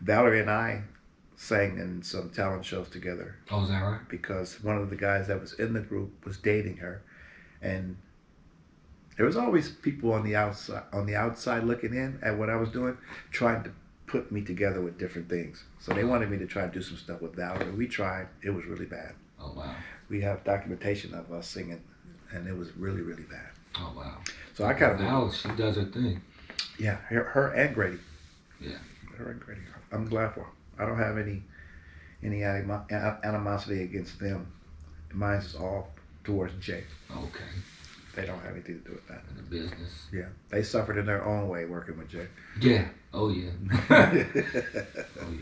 Valerie and I sang in some talent shows together Oh, is that right? because one of the guys that was in the group was dating her, and there was always people on the outside on the outside looking in at what I was doing, trying to put me together with different things. So they wanted me to try to do some stuff with Valerie. We tried; it was really bad. Oh wow. We have documentation of us singing, and it was really, really bad. Oh wow. So I kind of Val, she does her thing. Yeah, her, her and Grady. Yeah. Her and Grady. I'm glad for her. I don't have any any animo- animosity against them. Mine's is all towards Jay. Okay. They don't have anything to do with that. In the business. Yeah, they suffered in their own way working with Jay. Yeah. Oh yeah. oh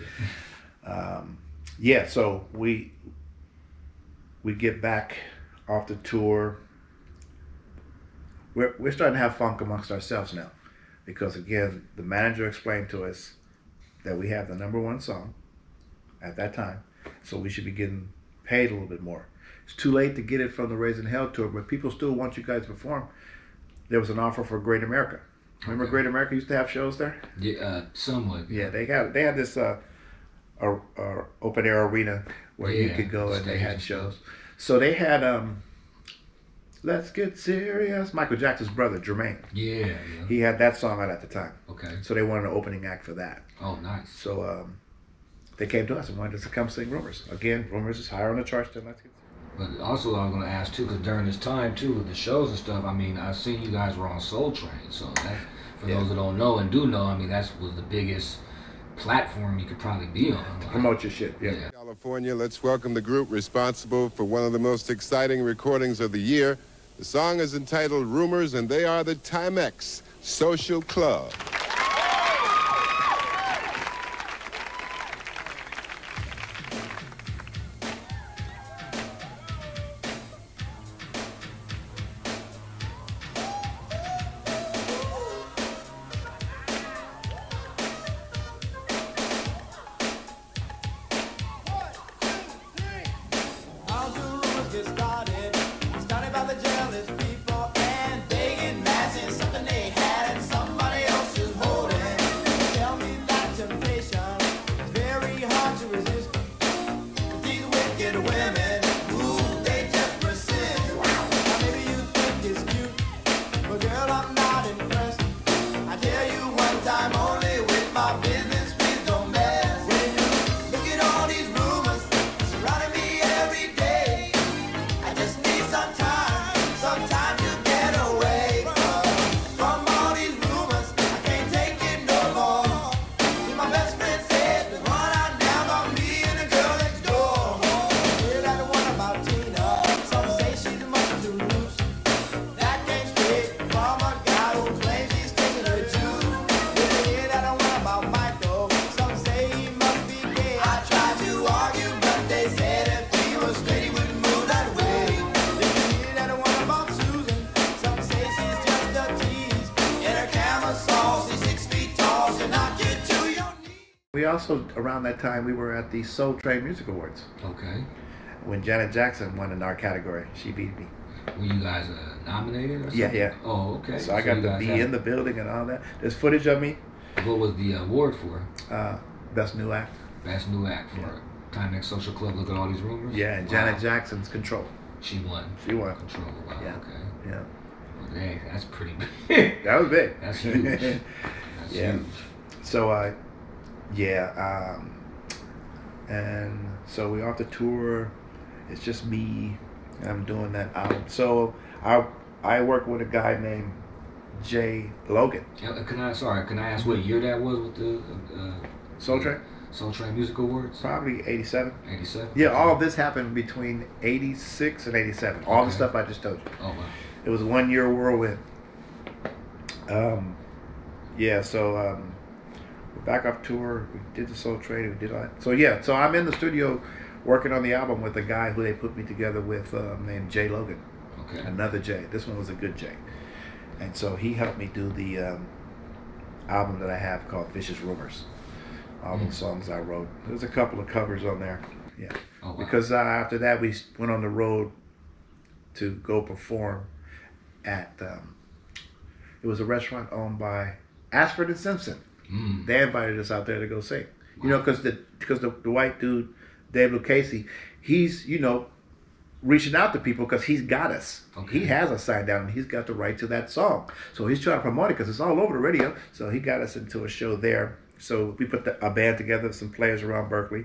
yeah. um, yeah, so we we get back off the tour. We're we're starting to have funk amongst ourselves now, because again, the manager explained to us that we have the number one song at that time, so we should be getting paid a little bit more. It's too late to get it from the Raising Hell tour, but people still want you guys to perform. There was an offer for Great America. Remember Okay. Great America used to have shows there? Yeah. Uh, somewhat. Yeah, they got they had this uh, uh, uh, open air arena where you could go and they had shows. So they had um, Let's Get Serious. Michael Jackson's brother Jermaine. Yeah. Yeah. He had that song out at the time, Okay. so they wanted an opening act for that. Oh, nice. So um, they came to us and wanted us to come sing Rumors. Again, Rumors is higher on the charts than Let's Get. But also, I was going to ask too, because during this time too, with the shows and stuff, I mean, I've seen you guys were on Soul Train. So that, for Yeah. those that don't know and do know, I mean, that was the biggest platform you could probably be on. Like, Promote your shit. Yeah. Yeah. California, let's welcome the group responsible for one of the most exciting recordings of the year. The song is entitled Rumors, and they are the Timex Social Club. Also around that time we were at the Soul Train Music Awards Okay. when Janet Jackson won in our category. She beat me. Were you guys uh, nominated or something? Yeah, yeah. Oh, okay. So I got to be in the building and all that. There's footage of me. What was the award for? Uh, best new act. Best new act for Timex Social Club. Look at all these rumors. Yeah, and Wow. Janet Jackson's Control. She won. She won. Control. Wow. Yeah. Okay. Yeah, Well, dang, that's pretty big. that was big. That's huge. That's Yeah. huge. So uh, yeah, um, and so we off the tour. It's just me. And I'm doing that album. So I I work with a guy named Jay Logan. Can I? Sorry. Can I ask what year that was with the uh, Soul Train, Soul Train Music Awards? probably '87. Eighty-seven. Yeah, all of this happened between '86 and '87. All the stuff I just told you. Oh wow. It was one year whirlwind. Um, yeah, so um, we're back off tour. We did the Soul Train. We did all that. So yeah, so I'm in the studio working on the album with a guy who they put me together with um, named Jay Logan. Okay. Another Jay. This one was a good Jay. And so he helped me do the um, album that I have called Vicious Rumors. All Mm. the songs I wrote. There's a couple of covers on there. Yeah. Oh wow. Because uh, after that, we went on the road to go perform at. Um, it was a restaurant owned by Ashford and Simpson. Mm. They invited us out there to go sing. You know, because the because the, the white dude, Dave Lucchese, he's you know reaching out to people because he's got us. Okay. He has us signed down and he's got the right to that song. So he's trying to promote it because it's all over the radio. So he got us into a show there. So we put the, a band together, some players around Berkeley,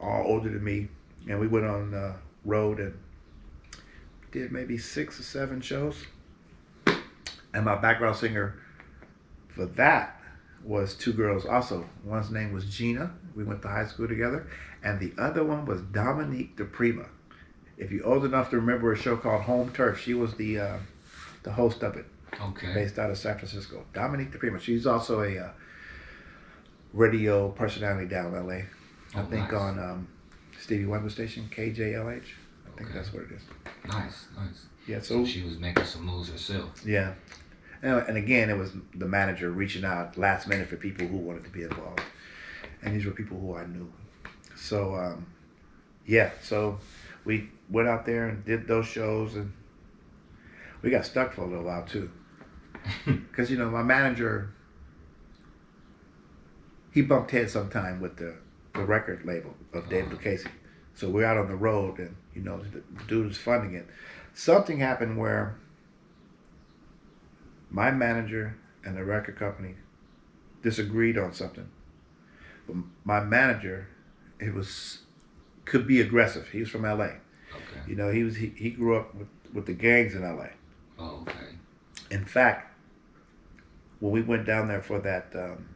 all older than me, and we went on the road and did maybe six or seven shows. And my background singer for that was two girls also. One's name was Gina. We went to high school together. And the other one was Dominique DiPrima. If you're old enough to remember a show called Home Turf, she was the uh, the host of it, Okay. based out of San Francisco. Dominique DiPrima. She's also a uh, radio personality down in LA. I Oh, think nice. on um, Stevie Wonder Station, KJLH. I think Okay. that's what it is. Nice. Nice. Yeah, So so she was making some moves herself. yeah. And, and again, it was the manager reaching out last minute for people who wanted to be involved. And these were people who I knew. So, um, yeah, so we went out there and did those shows, and we got stuck for a little while too. Because, you know, my manager, he bumped heads sometime with the, the record label of Dave Uh-huh. Lucchese. So we're out on the road, and, you know, the dude is funding it. Something happened where my manager and the record company disagreed on something. But my manager, it was could be aggressive. He was from LA. Okay. You know, he was he, he grew up with, with the gangs in LA. Oh, okay. In fact, when we went down there for that um,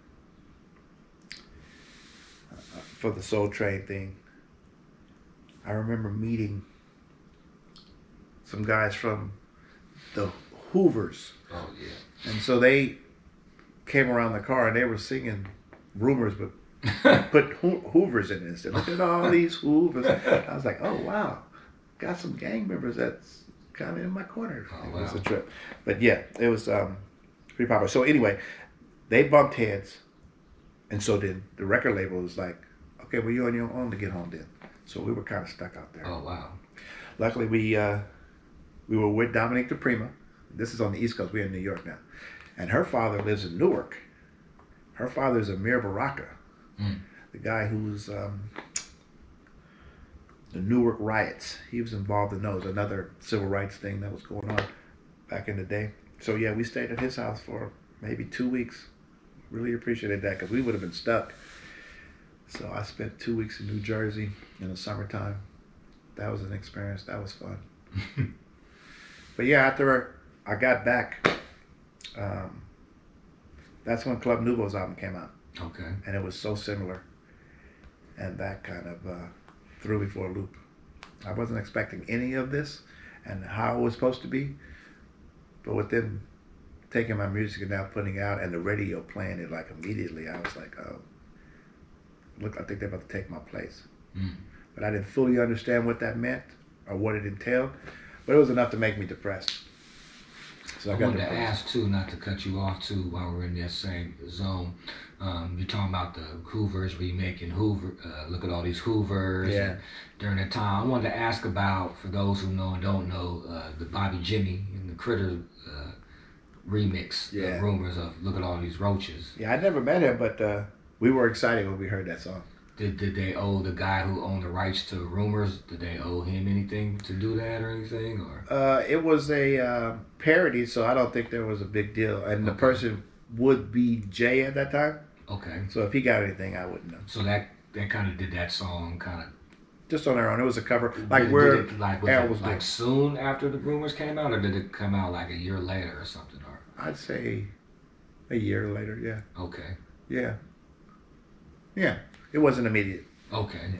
for the Soul Train thing, I remember meeting some guys from the Hoovers. Oh yeah. And so they came around the car and they were singing rumors, but put Ho- Hoovers in this. And look at all these Hoovers. I was like, oh wow, got some gang members that's kind of in my corner. Oh, it was a trip, but yeah, it was um, pretty popular. So anyway, they bumped heads, and so did the record label. Was like, okay, well you're on your own to get home then. So we were kind of stuck out there. Oh wow. Luckily, we uh, we were with Dominique DiPrima. This is on the East Coast. We're in New York now, and her father lives in Newark. Her father is Amiri Baraka, Mm. the guy who's um, the Newark riots. He was involved in those, another civil rights thing that was going on back in the day. So yeah, we stayed at his house for maybe two weeks. Really appreciated that because we would have been stuck. So I spent two weeks in New Jersey in the summertime. That was an experience. That was fun. but yeah, after I got back, um, that's when Club Nouveau's album came out, Okay. and it was so similar, and that kind of uh, threw me for a loop. I wasn't expecting any of this, and how it was supposed to be, but with them taking my music and now putting it out, and the radio playing it like immediately, I was like, oh, look, I think they're about to take my place. Mm. But I didn't fully understand what that meant or what it entailed, but it was enough to make me depressed. So I, I got wanted to ask too, not to cut you off too, while we're in that same zone. Um, you're talking about the Hoovers remaking Hoover. Uh, look at all these Hoovers. Yeah. During that time, I wanted to ask about for those who know and don't know uh, the Bobby Jimmy and the Critter uh, remix. Yeah. Rumors of look at all these roaches. Yeah, I never met him, but uh, we were excited when we heard that song. Did, did they owe the guy who owned the rights to rumors? Did they owe him anything to do that or anything? Or Uh, it was a uh, parody, so I don't think there was a big deal. And the person would be Jay at that time, okay, so if he got anything, I wouldn't know. so that that kind of did that song kind of Just on their own, it was a cover, like did, where did it, like was it was like doing. soon after the rumors came out, or did it come out like a year later or something? Or I'd say a year later. Yeah, okay, yeah, yeah. It wasn't immediate. okay,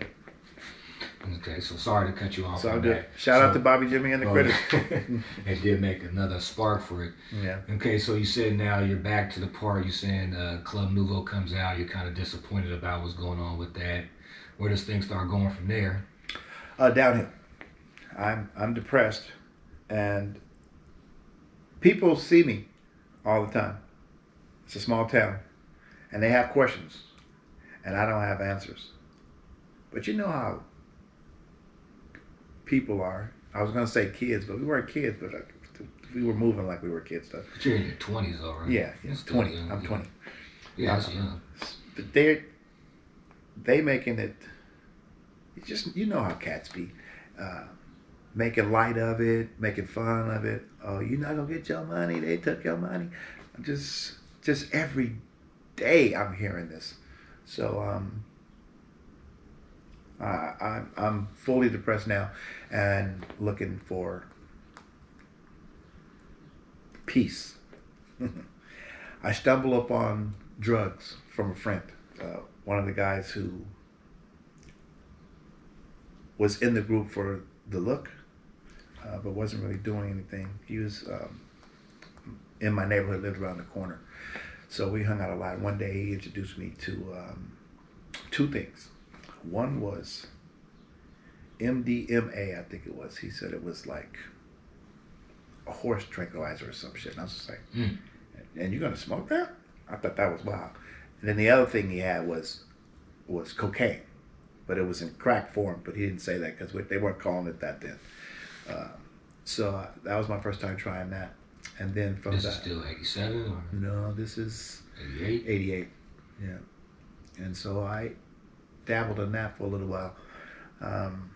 okay. So sorry to cut you off. So on that. Shout out to Bobby Jimmy and the Oh, Critters. it did make another spark for it. Yeah. Okay, so you said now you're back to the part. You're saying uh, Club Nouveau comes out. You're kind of disappointed about what's going on with that. Where does things start going from there? Uh, downhill. I'm I'm depressed, and people see me all the time. It's a small town, and they have questions, and I don't have answers. But you know how people are. I was gonna say kids, but we weren't kids, but uh, we were moving like we were kids. Though. But you're in your 20s, though, right? Yeah, yeah, twenty. young, I'm yeah. twenty. Yeah, that's young. But they they making it. Just you know how cats be, uh, making light of it, making fun of it. Oh, you're not gonna get your money? They took your money. Just just every day I'm hearing this. So um, I, I'm I'm fully depressed now, and looking for peace. I stumble upon drugs from a friend. Uh, one of the guys who was in the group for the look, uh, but wasn't really doing anything. He was um, in my neighborhood, lived around the corner. So we hung out a lot. One day he introduced me to um, two things. One was MDMA, I think it was. He said it was like a horse tranquilizer or some shit. And I was just like, Mm. and you're gonna smoke that? I thought that was wild. And then the other thing he had was was cocaine, but it was in crack form. But he didn't say that because they weren't calling it that then. Uh, so uh, that was my first time trying that. And then from This that, is still 87 or no, this is 88? 88. Yeah. And so I dabbled in that for a little while. Um,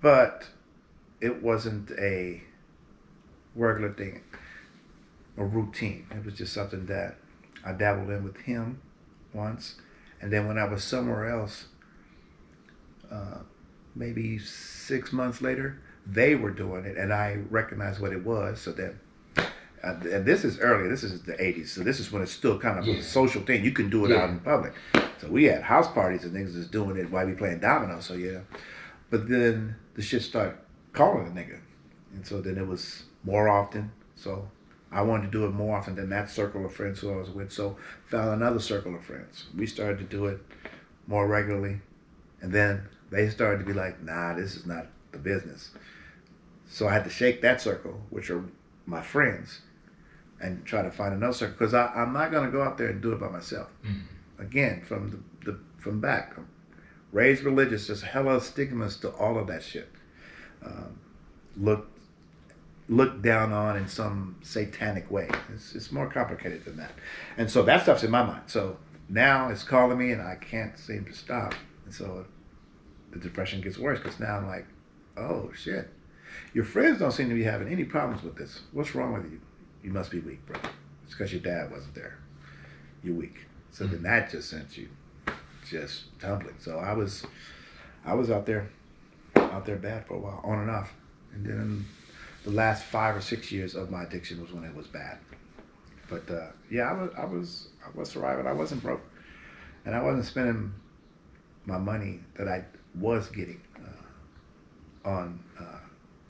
but it wasn't a regular thing, a routine. It was just something that I dabbled in with him once. And then when I was somewhere else, uh, maybe six months later, they were doing it, and I recognized what it was. So then, uh, and this is early. This is the '80s, so this is when it's still kind of Yeah. a social thing. You can do it Yeah. out in public. So we had house parties and niggas just doing it while we playing dominoes. So yeah, but then the shit started calling a nigga, and so then it was more often. So I wanted to do it more often than that circle of friends who I was with. So found another circle of friends. We started to do it more regularly, and then they started to be like, "Nah, this is not the business." So I had to shake that circle, which are my friends, and try to find another circle because I'm not gonna go out there and do it by myself. Mhm. Again, from the, the from back, I'm raised religious. There's hella stigmas to all of that shit. Um, look looked down on in some satanic way. It's, it's more complicated than that. And so that stuff's in my mind. So now it's calling me and I can't seem to stop. And so the depression gets worse because now I'm like, oh shit, your friends don't seem to be having any problems with this. What's wrong with you? You must be weak, bro. It's because your dad wasn't there. You're weak. So then that just sent you just tumbling. So I was, I was out there, out there bad for a while, on and off, and then the last five or six years of my addiction was when it was bad. But uh, yeah, I was, I was, I was surviving. I wasn't broke, and I wasn't spending my money that I was getting on uh,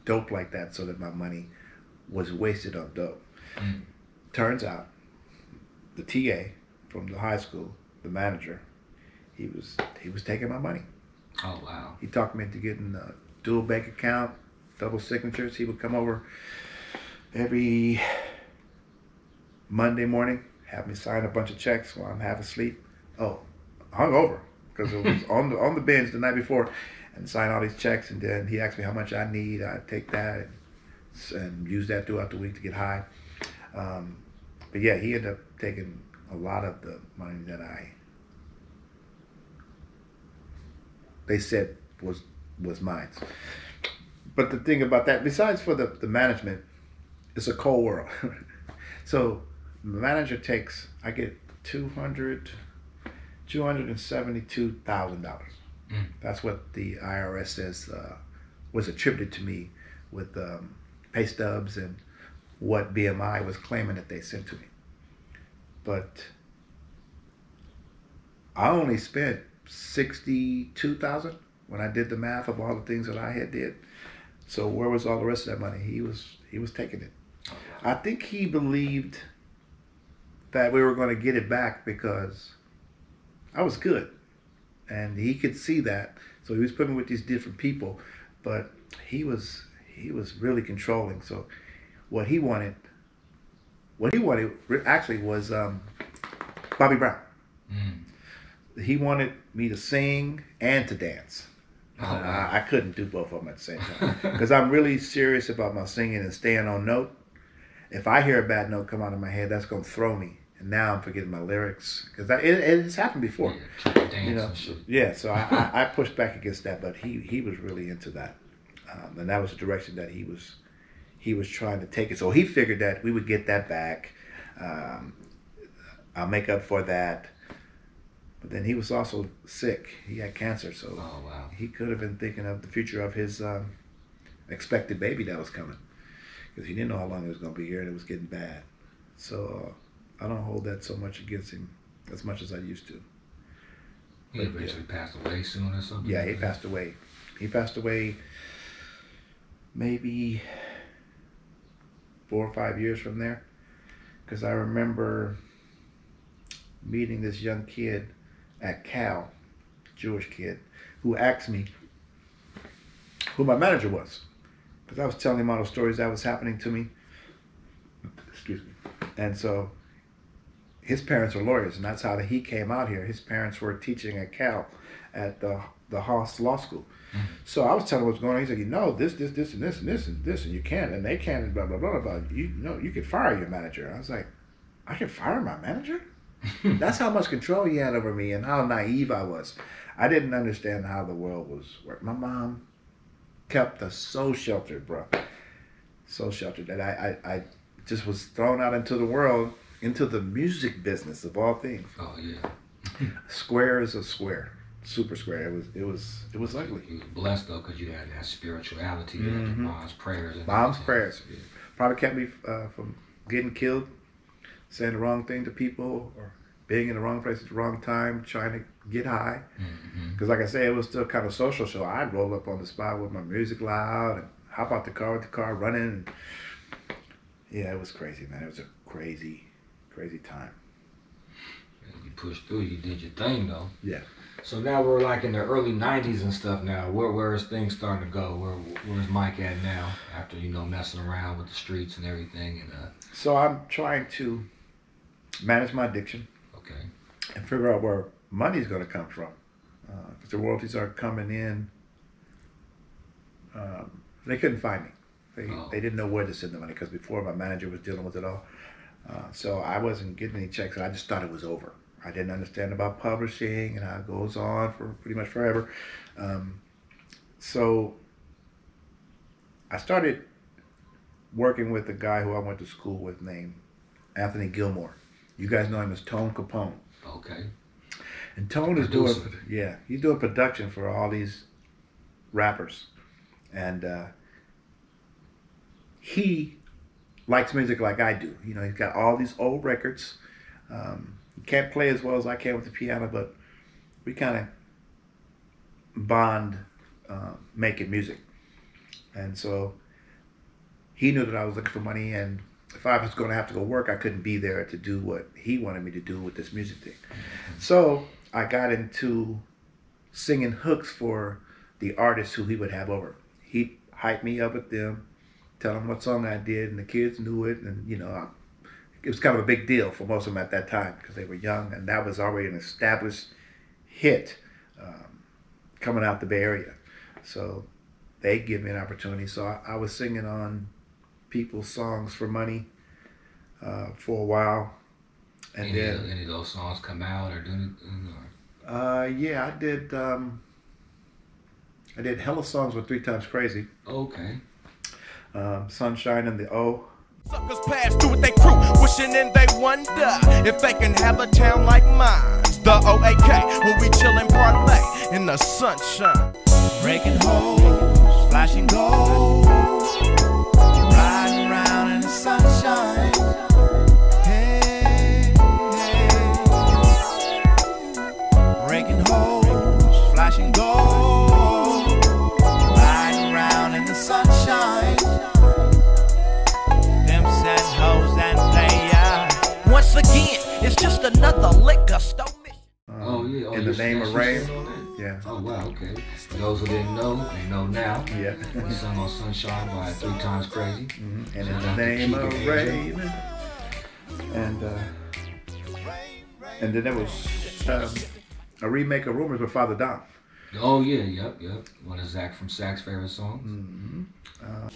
dope like that, so that my money was wasted on dope. Mm. Turns out, the TA from the high school, the manager, he was he was taking my money. Oh wow. He talked me into getting a dual bank account, double signatures. He would come over every Monday morning, have me sign a bunch of checks while I'm half asleep. Oh, hung over because it was on the on the bench the night before, and sign all these checks. And then he asked me how much I need. I take that and, and use that throughout the week to get high. Um, but yeah, he ended up taking a lot of the money that I they said was was mine. But the thing about that, besides for the, the management, it's a cold world. so the manager takes I get two hundred two hundred and seventy two thousand dollars. Mm. That's what the IRS says uh, was attributed to me with um, pay stubs and what BMI was claiming that they sent to me. But I only spent sixty-two thousand when I did the math of all the things that I had did. So where was all the rest of that money? He was he was taking it. I think he believed that we were going to get it back because I was good, and he could see that. So he was putting me with these different people, but he was he was really controlling. So what he wanted, what he wanted actually was um, Bobby Brown. Mm. He wanted me to sing and to dance. Oh, wow. I, I couldn't do both of them at the same time because I'm really serious about my singing and staying on note. If I hear a bad note come out of my head, that's gonna throw me, and now I'm forgetting my lyrics because it, it's happened before. Yeah, dance You know, yeah. So I, I, I pushed back against that, but he he was really into that, um, and that was the direction that he was he was trying to take it. So he figured that we would get that back. Um, I'll make up for that. But then he was also sick. He had cancer, so Oh wow. he could have been thinking of the future of his um, expected baby that was coming because he didn't know how long it was going to be here and it was getting bad. So uh, I don't hold that so much against him as much as I used to. He But, eventually passed away soon or something. Yeah, he passed away. He passed away maybe four or five years from there because I remember meeting this young kid at Cal, Jewish kid, who asked me who my manager was because I was telling him all the stories that was happening to me. Excuse me. And so his parents are lawyers, and that's how he came out here. His parents were teaching at Cal at the the Haas Law School. Mm-hmm. So I was telling him what's going on. He's like, you know, this, this, this, and this, and this, and this, and you can't, and they can't, and blah, blah, blah, blah. You know, you can fire your manager. I was like, I can fire my manager? That's how much control he had over me and how naive I was. I didn't understand how the world was working. My mom kept us so sheltered, bro. So sheltered that I, I, I just was thrown out into the world, into the music business of all things. Oh yeah. Square is a square. Super square. It was it was it was ugly. You was blessed though because you had that spirituality, you had your Mhm. mom's prayers. And Mom's prayers. Probably kept me uh, from getting killed, saying the wrong thing to people, or being in the wrong place at the wrong time, trying to get high. Because, like I say, it was still kind of social. So I'd roll up on the spot with my music loud and hop out the car with the car running. And yeah, it was crazy, man. It was a crazy, crazy time. You pushed through. You did your thing though. Yeah. So now we're like in the early '90s and stuff. Now, where where's things starting to go? Where where's Mike at now? After you know messing around with the streets and everything, and uh, So I'm trying to manage my addiction okay, and figure out where money's going to come from. Because the royalties are coming in. Um, they couldn't find me. They, Oh. they didn't know where to send the money because before my manager was dealing with it all. Uh, so I wasn't getting any checks and I just thought it was over. I didn't understand about publishing and how it goes on for pretty much forever. Um, so I started working with a guy who I went to school with named Anthony Gilmore. You guys know him as Tone Capone. Okay. And Tone is doing yeah, he's doing production for all these rappers, and uh, he likes music like I do. You know, he's got all these old records. Um, he can't play as well as I can with the piano, but we kind of bond uh, making music, and so he knew that I was looking for money, and if I was going to have to go work, I couldn't be there to do what he wanted me to do with this music thing. So I got into singing hooks for the artists who he would have over. He'd hype me up with them, tell them what song I did, and the kids knew it, and you know, I, it was kind of a big deal for most of them at that time because they were young, and that was already an established hit um, coming out the Bay Area. So they give me an opportunity. So I, I was singing on people's songs for money uh, for a while, and any, then. any of those songs come out or do anything? Or, Uh, yeah, I did. Um, I did hella songs with Three Times Crazy, okay. Um, Sunshine and the O. Suckers pass through with their crew, wishing and they wonder if they can have a town like mine. The OAK, where we chill and parlay in the sunshine. Breaking holes, flashing gold, another liquor store mission. Um, Oh yeah. Oh, in the name of what rain. said on that? Yeah, Oh wow. Okay. For those who didn't know, they know now. yeah. We sung on Sunshine by Three Times Crazy. Mhm. And in the name of Angel. rain. And uh, and then there was um, a remake of Rumors with Father Dom. Oh yeah. Yep. Yep. One of Zach from Zach's favorite songs.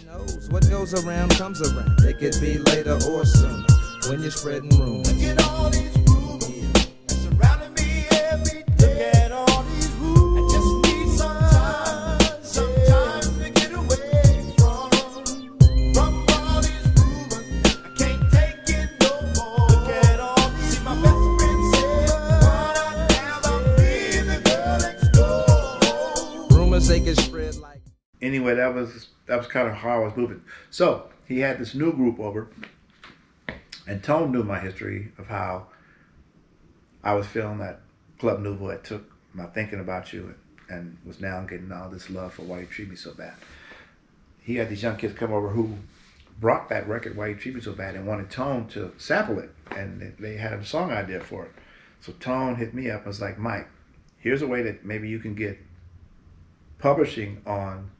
knows what goes around comes around. It could be later or sooner when you're spreading rumors. Anyway, that was that was kind of how I was moving. So he had this new group over, and Tone knew my history of how I was feeling that Club Nouveau had took my thinking about you and, and was now getting all this love for why you treat me so bad. He had these young kids come over who brought that record why you treat me so bad and wanted Tone to sample it, and they had a song idea for it. So Tone hit me up and was like, Mike, here's a way that maybe you can get publishing on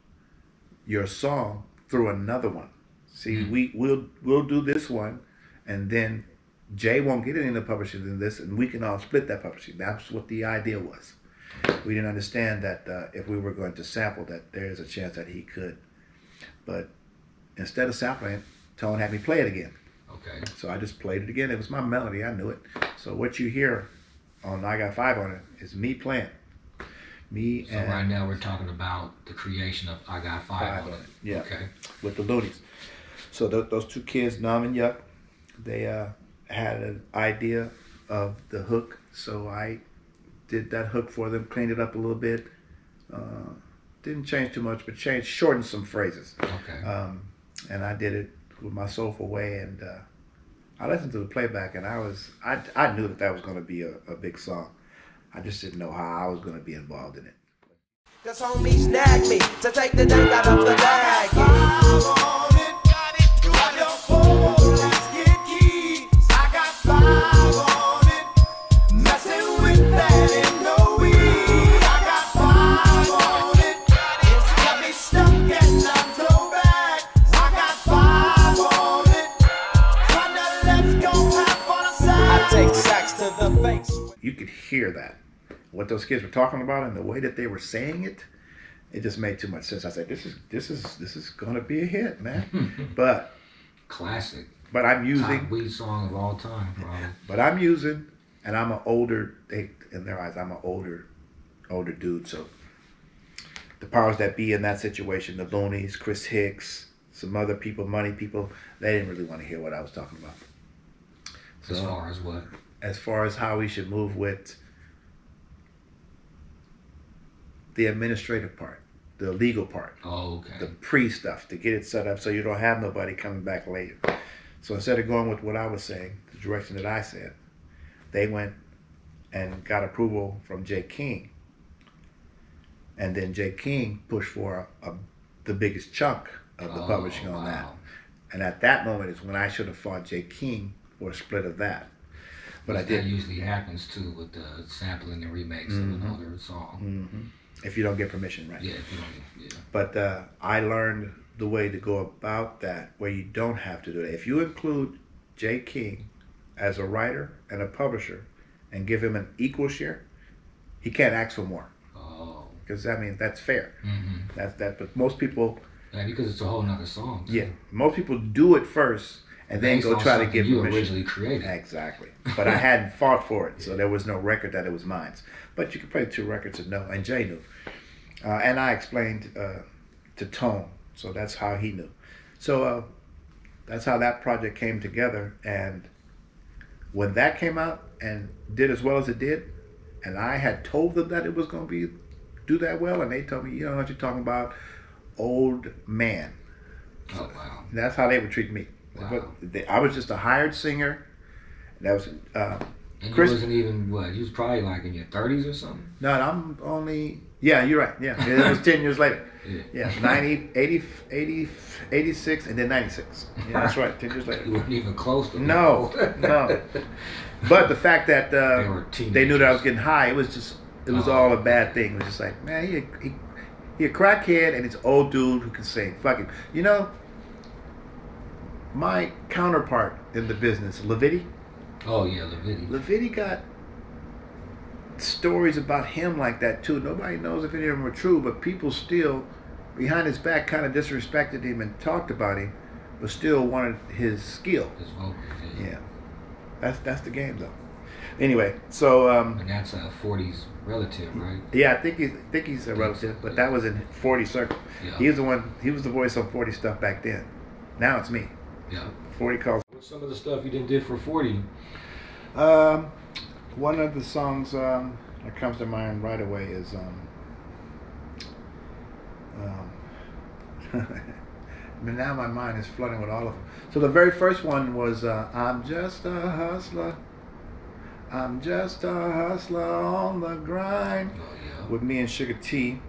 your song through another one. See, we we'll we'll do this one, and then Jay won't get any of the publishing in this, and we can all split that publishing. That's what the idea was. We didn't understand that uh, if we were going to sample, that there is a chance that he could. But instead of sampling Tone had me play it again. Okay. So I just played it again. It was my melody. I knew it. So what you hear on I Got Five on it is me playing. Me So and right now we're talking about the creation of I Got Five, Five on it, yeah. Okay. with the Luniz. So th- those two kids, Nam and Yuck, they uh, had an idea of the hook. So I did that hook for them, cleaned it up a little bit. Uh, didn't change too much, but changed, shortened some phrases. Okay. Um, and I did it with my soulful way. And uh, I listened to the playback, and I was I, I knew that that was going to be a, a big song. I just didn't know how I was going to be involved in it. Cause homies nag me to take the dunk out of the bag. I take sacks to the face. you could hear that what those kids were talking about and the way that they were saying it it just made too much sense i said this is this is this is gonna be a hit man but Classic. but i'm Top using weed song of all time, probably. but i'm using and i'm an older they in their eyes i'm an older older dude so the powers that be in that situation, the Luniz, Chris Hicks, some other people, money people, they didn't really want to hear what I was talking about. As far as what? as far as how we should move with the administrative part, the legal part, Oh, okay. the pre stuff to get it set up so you don't have nobody coming back later. So instead of going with what I was saying, the direction that I said, they went and got approval from Jay King. And then Jay King pushed for a, a, the biggest chunk of the Oh, publishing on that. And at that moment is when I should have fought Jay King for a split of that. But I did. That usually happens too with the sampling and remakes of Mhm. an older song. hmm If you don't get permission, right? Yeah, if you don't. Yeah. But uh, I learned the way to go about that where you don't have to do that. If you include Jay King as a writer and a publisher and give him an equal share, he can't ask for more Oh. because I mean that's fair. hmm That's that. But most people, Yeah, because it's a whole nother song. too. yeah, most people do it first and then Based go try to give you permission. originally created. Exactly. But I hadn't fought for it, so there was no record that it was mine. But you could play two records and know, and Jay knew. Uh, and I explained uh, to Tone, so that's how he knew. So uh, that's how that project came together. And when that came out and did as well as it did, and I had told them that it was going to be do that well, and they told me, you know what you're talking about, old man. Oh wow. And that's how they would treat me. Wow. But they, I was just a hired singer. That was uh, And Chris- wasn't even what? You was probably like in your thirties or something. no. I'm only yeah. You're right. Yeah, it was ten years later. Yeah. Yeah, 90, 80, 80, 86, and then ninety six. Yeah, that's right. Ten years later. You weren't even close to. No, no. But the fact that They uh, were they knew that I was getting high, it was just it was Oh. all a bad thing. It was just like man, he he, he a crackhead and an old dude who can sing. Fuck him. You know, my counterpart in the business, Levitti. Oh yeah, Levitti. Levitti got stories about him like that too. Nobody knows if any of them are true, but people still, behind his back, kind of disrespected him and talked about him, but still wanted his skill. His vocals. Yeah. Yeah, that's that's the game though. Anyway, so um, And that's a '40s relative, right? yeah, I think he's I think he's a relative, but that was in 40 circle. Yeah. He was the one. He was the voice on 40 stuff back then. Now it's me. Yeah. 40 calls. What's some of the stuff you didn't did for 40? Um, one of the songs um, that comes to mind right away is um, um, but now my mind is flooding with all of them. So the very first one was uh, "I'm just a hustler, I'm just a hustler on the grind" Oh yeah. with me and Sugar T.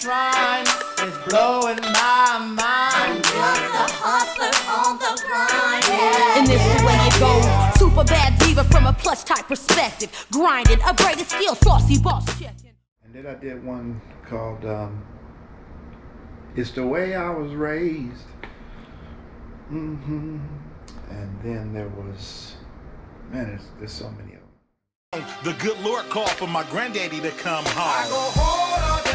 shrine is blowing my mind. And this is the way it goes. Super bad diva from a plush type perspective. Grinding, upgraded skill, saucy boss checking. And then I did one called um, It's the Way I Was Raised. hmm And then there was, man, there's, there's so many of them. The good Lord called for my granddaddy to come I home.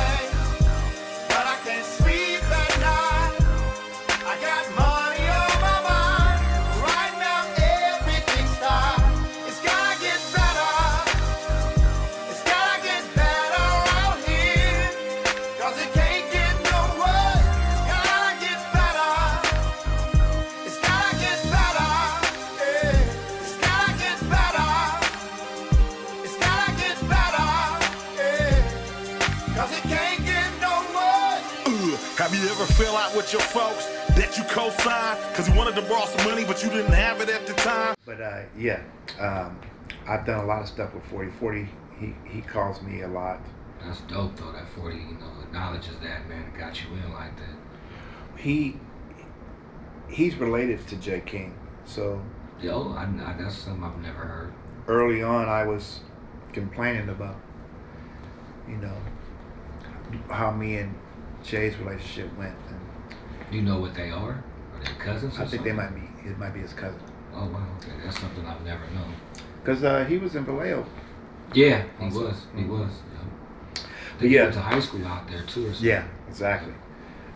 Have you ever fell out with your folks that you co-signed? Cause you wanted to borrow some money, but you didn't have it at the time? But uh, yeah, um, I've done a lot of stuff with 40. 40, he, he calls me a lot. That's dope though. That 40, you know, acknowledges that man. and Got you in like that. He He's related to Jay King. So Yo, I, I, that's something I've never heard. early on, I was complaining about, you know, how me and Jay's relationship went. And You know what they are? Are they cousins? Or I think they might be, it might be his cousin. Oh wow, okay, that's something I've never known. Because uh, he was in Vallejo. Yeah, he Also. was. He Mhm. was. Yeah. He yeah. went to high school out there too. Yeah, exactly.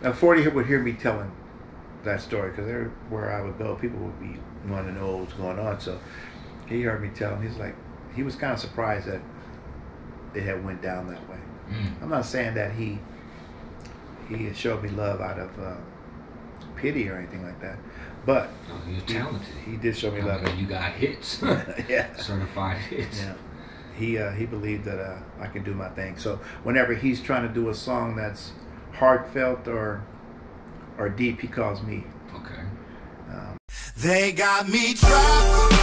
Now, Forty would hear me telling that story because there, where I would go, people would be wanting to know what was going on. So he heard me tell him. He's like, he was kind of surprised that it had went down that way. Mm. I'm not saying that he he had showed me love out of uh, pity or anything like that, but Oh, you're he, talented. he did show me I love. mean, you got hits. yeah. Certified hits. Yeah. He uh, he believed that uh, I can do my thing. So whenever he's trying to do a song that's heartfelt or or deep, he calls me. Okay. Um, They got me trapped.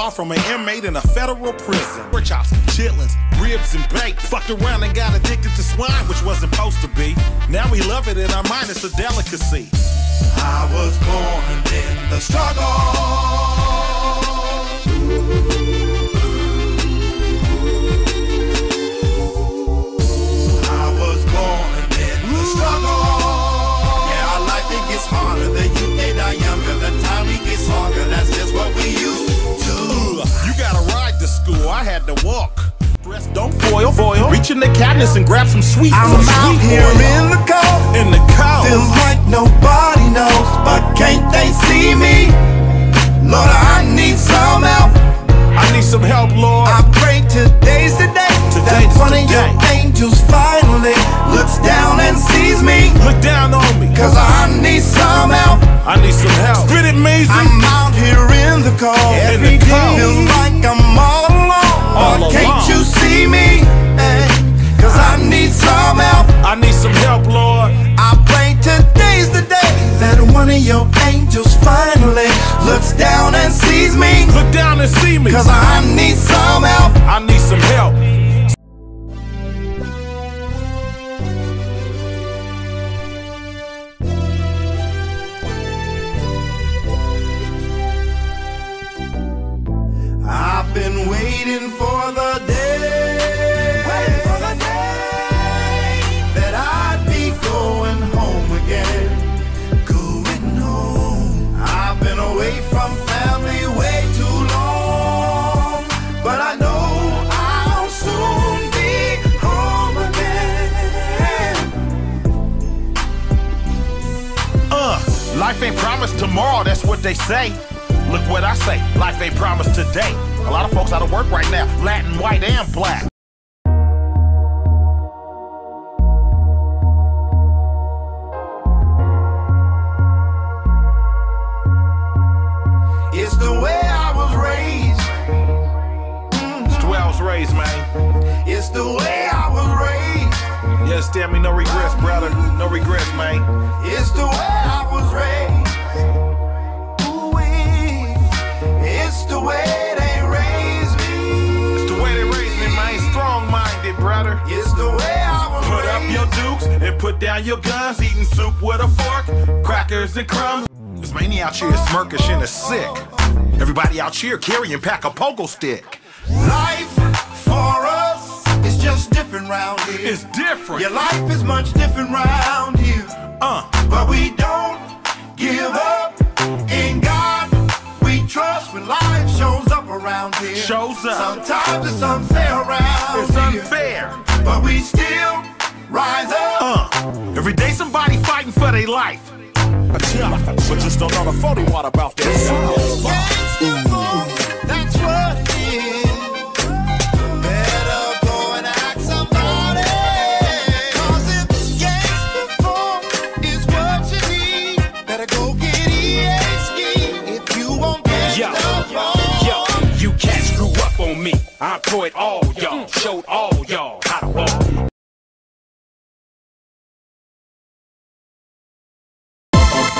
Call from an inmate in a federal prison. Pork chops, chitlins, ribs, and bake. Fucked around and got addicted to swine, which wasn't supposed to be. Now we love it in our mind. A delicacy. I was born in the struggle. School. I had to walk. Dress don't foil, foil. Reach in the cabinets and grab some sweets. I'm some out sweet here oil. in the cold. in the cow. Feels like nobody knows, but can't they see me? Lord, I need some help. I need some help, Lord. I pray today's the day that Today's one the of your angels finally looks down and sees me. Look down on me. Cause I need some help. I need some help. Spit it, Maisie. I'm out here in the cold. In the cold. Feels like I'm all alone. All Lord, can't alone. you see me? Hey, Cause I need some help. I need some help, Lord. I pray today's the day that one of your angels finally looks down and sees me. Look down and see me. Cause I need some help. I need some help. I've been waiting for tomorrow, that's what they say. Look what I say, life ain't promised today. A lot of folks out of work right now, Latin, white, and black. Down your guns. Eating soup with a fork, crackers and crumbs. This many out here is smirkish and is sick. Everybody out here carrying pack a pogo stick. Life for us is just different round here. It's different. Your life is much different round here. Uh, But we don't give up. In God we trust when life shows up around here. Shows up. Sometimes it's unfair around it's here. unfair. But we still rise up. Uh, every day somebody fighting for their life. But just don't know the 40 watt about that Gangsta folk, that's what it is. Better go and ask somebody. 'Cause if gangsta folk is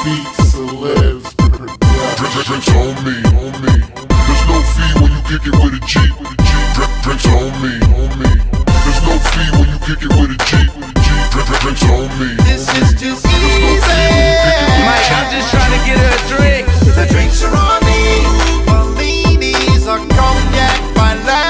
beat celebs. Drink, drinks on me, on me. There's no fee when you kick it with a G. Drink, drinks on me, on me. There's no fee when you kick it with a G. Drink, drink, drinks on me. This is too easy. Mike, I'm just trying to get her a drink. The drinks are on me. Bellinis, a cognac, Finland, Chini,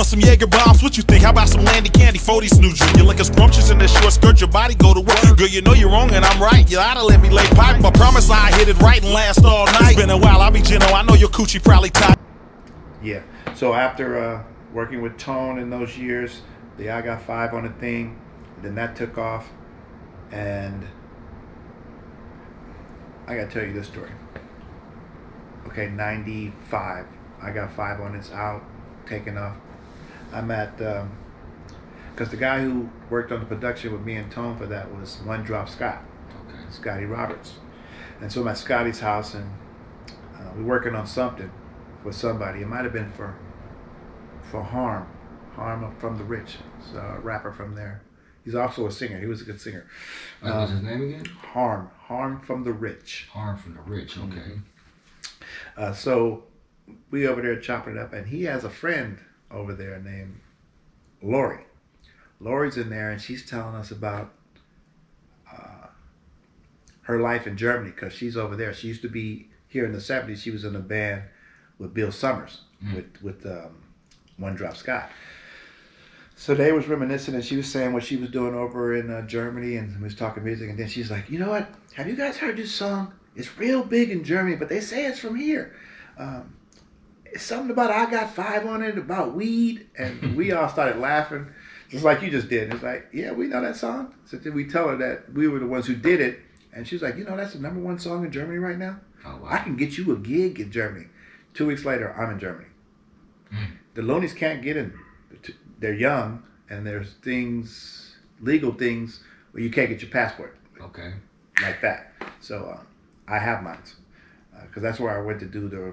want? Some Jaeger bombs? What you think? How about some Landy candy? 40 snooze You look as scrumptious in that short skirt, your body go to work. Girl, you know you're wrong and I'm right. You oughta let me lay pipe. I promise I hit it right and last all night. It's been a while, I'll be gentle. I know your coochie probably tight. Yeah. So after uh, working with Tone in those years, the I Got Five on the thing, then that took off, and I gotta tell you this story. Okay, '95, I Got Five on it's out, taking off. I'm at, because the guy who worked on the production with me and Tone for that was One Drop Scott, Okay. Scotty Roberts, and so I'm at Scotty's house and uh, we're working on something for somebody. It might have been for for Harm, Harm from the Rich, He's a rapper from there. He's also a singer. He was a good singer. What was his Um, name again? Harm, Harm from the Rich. Harm from the Rich. Mm-hmm. Okay. Uh, so we over there chopping it up, and he has a friend over there named Lori. Lori's in there, and she's telling us about uh, her life in Germany because she's over there. She used to be here in the '70s. She was in a band with Bill Summers with with um, One Drop Scott. So they was reminiscing, and she was saying what she was doing over in uh, Germany, and we was talking music. And then she's like, "You know what? Have you guys heard this song? It's real big in Germany, but they say it's from here. Um, something about I got five on it about weed." And we all started laughing, just like you just did. It's like, "Yeah, we know that song." So then we tell her that we were the ones who did it, and she's like, "You know, that's the number one song in Germany right now. Oh wow. I can get you a gig in Germany." Two weeks later, I'm in Germany. The Luniz can't get in. They're young, and there's things, legal things, where you can't get your passport Okay. like that. So uh, I have mine, because that's where I went to do the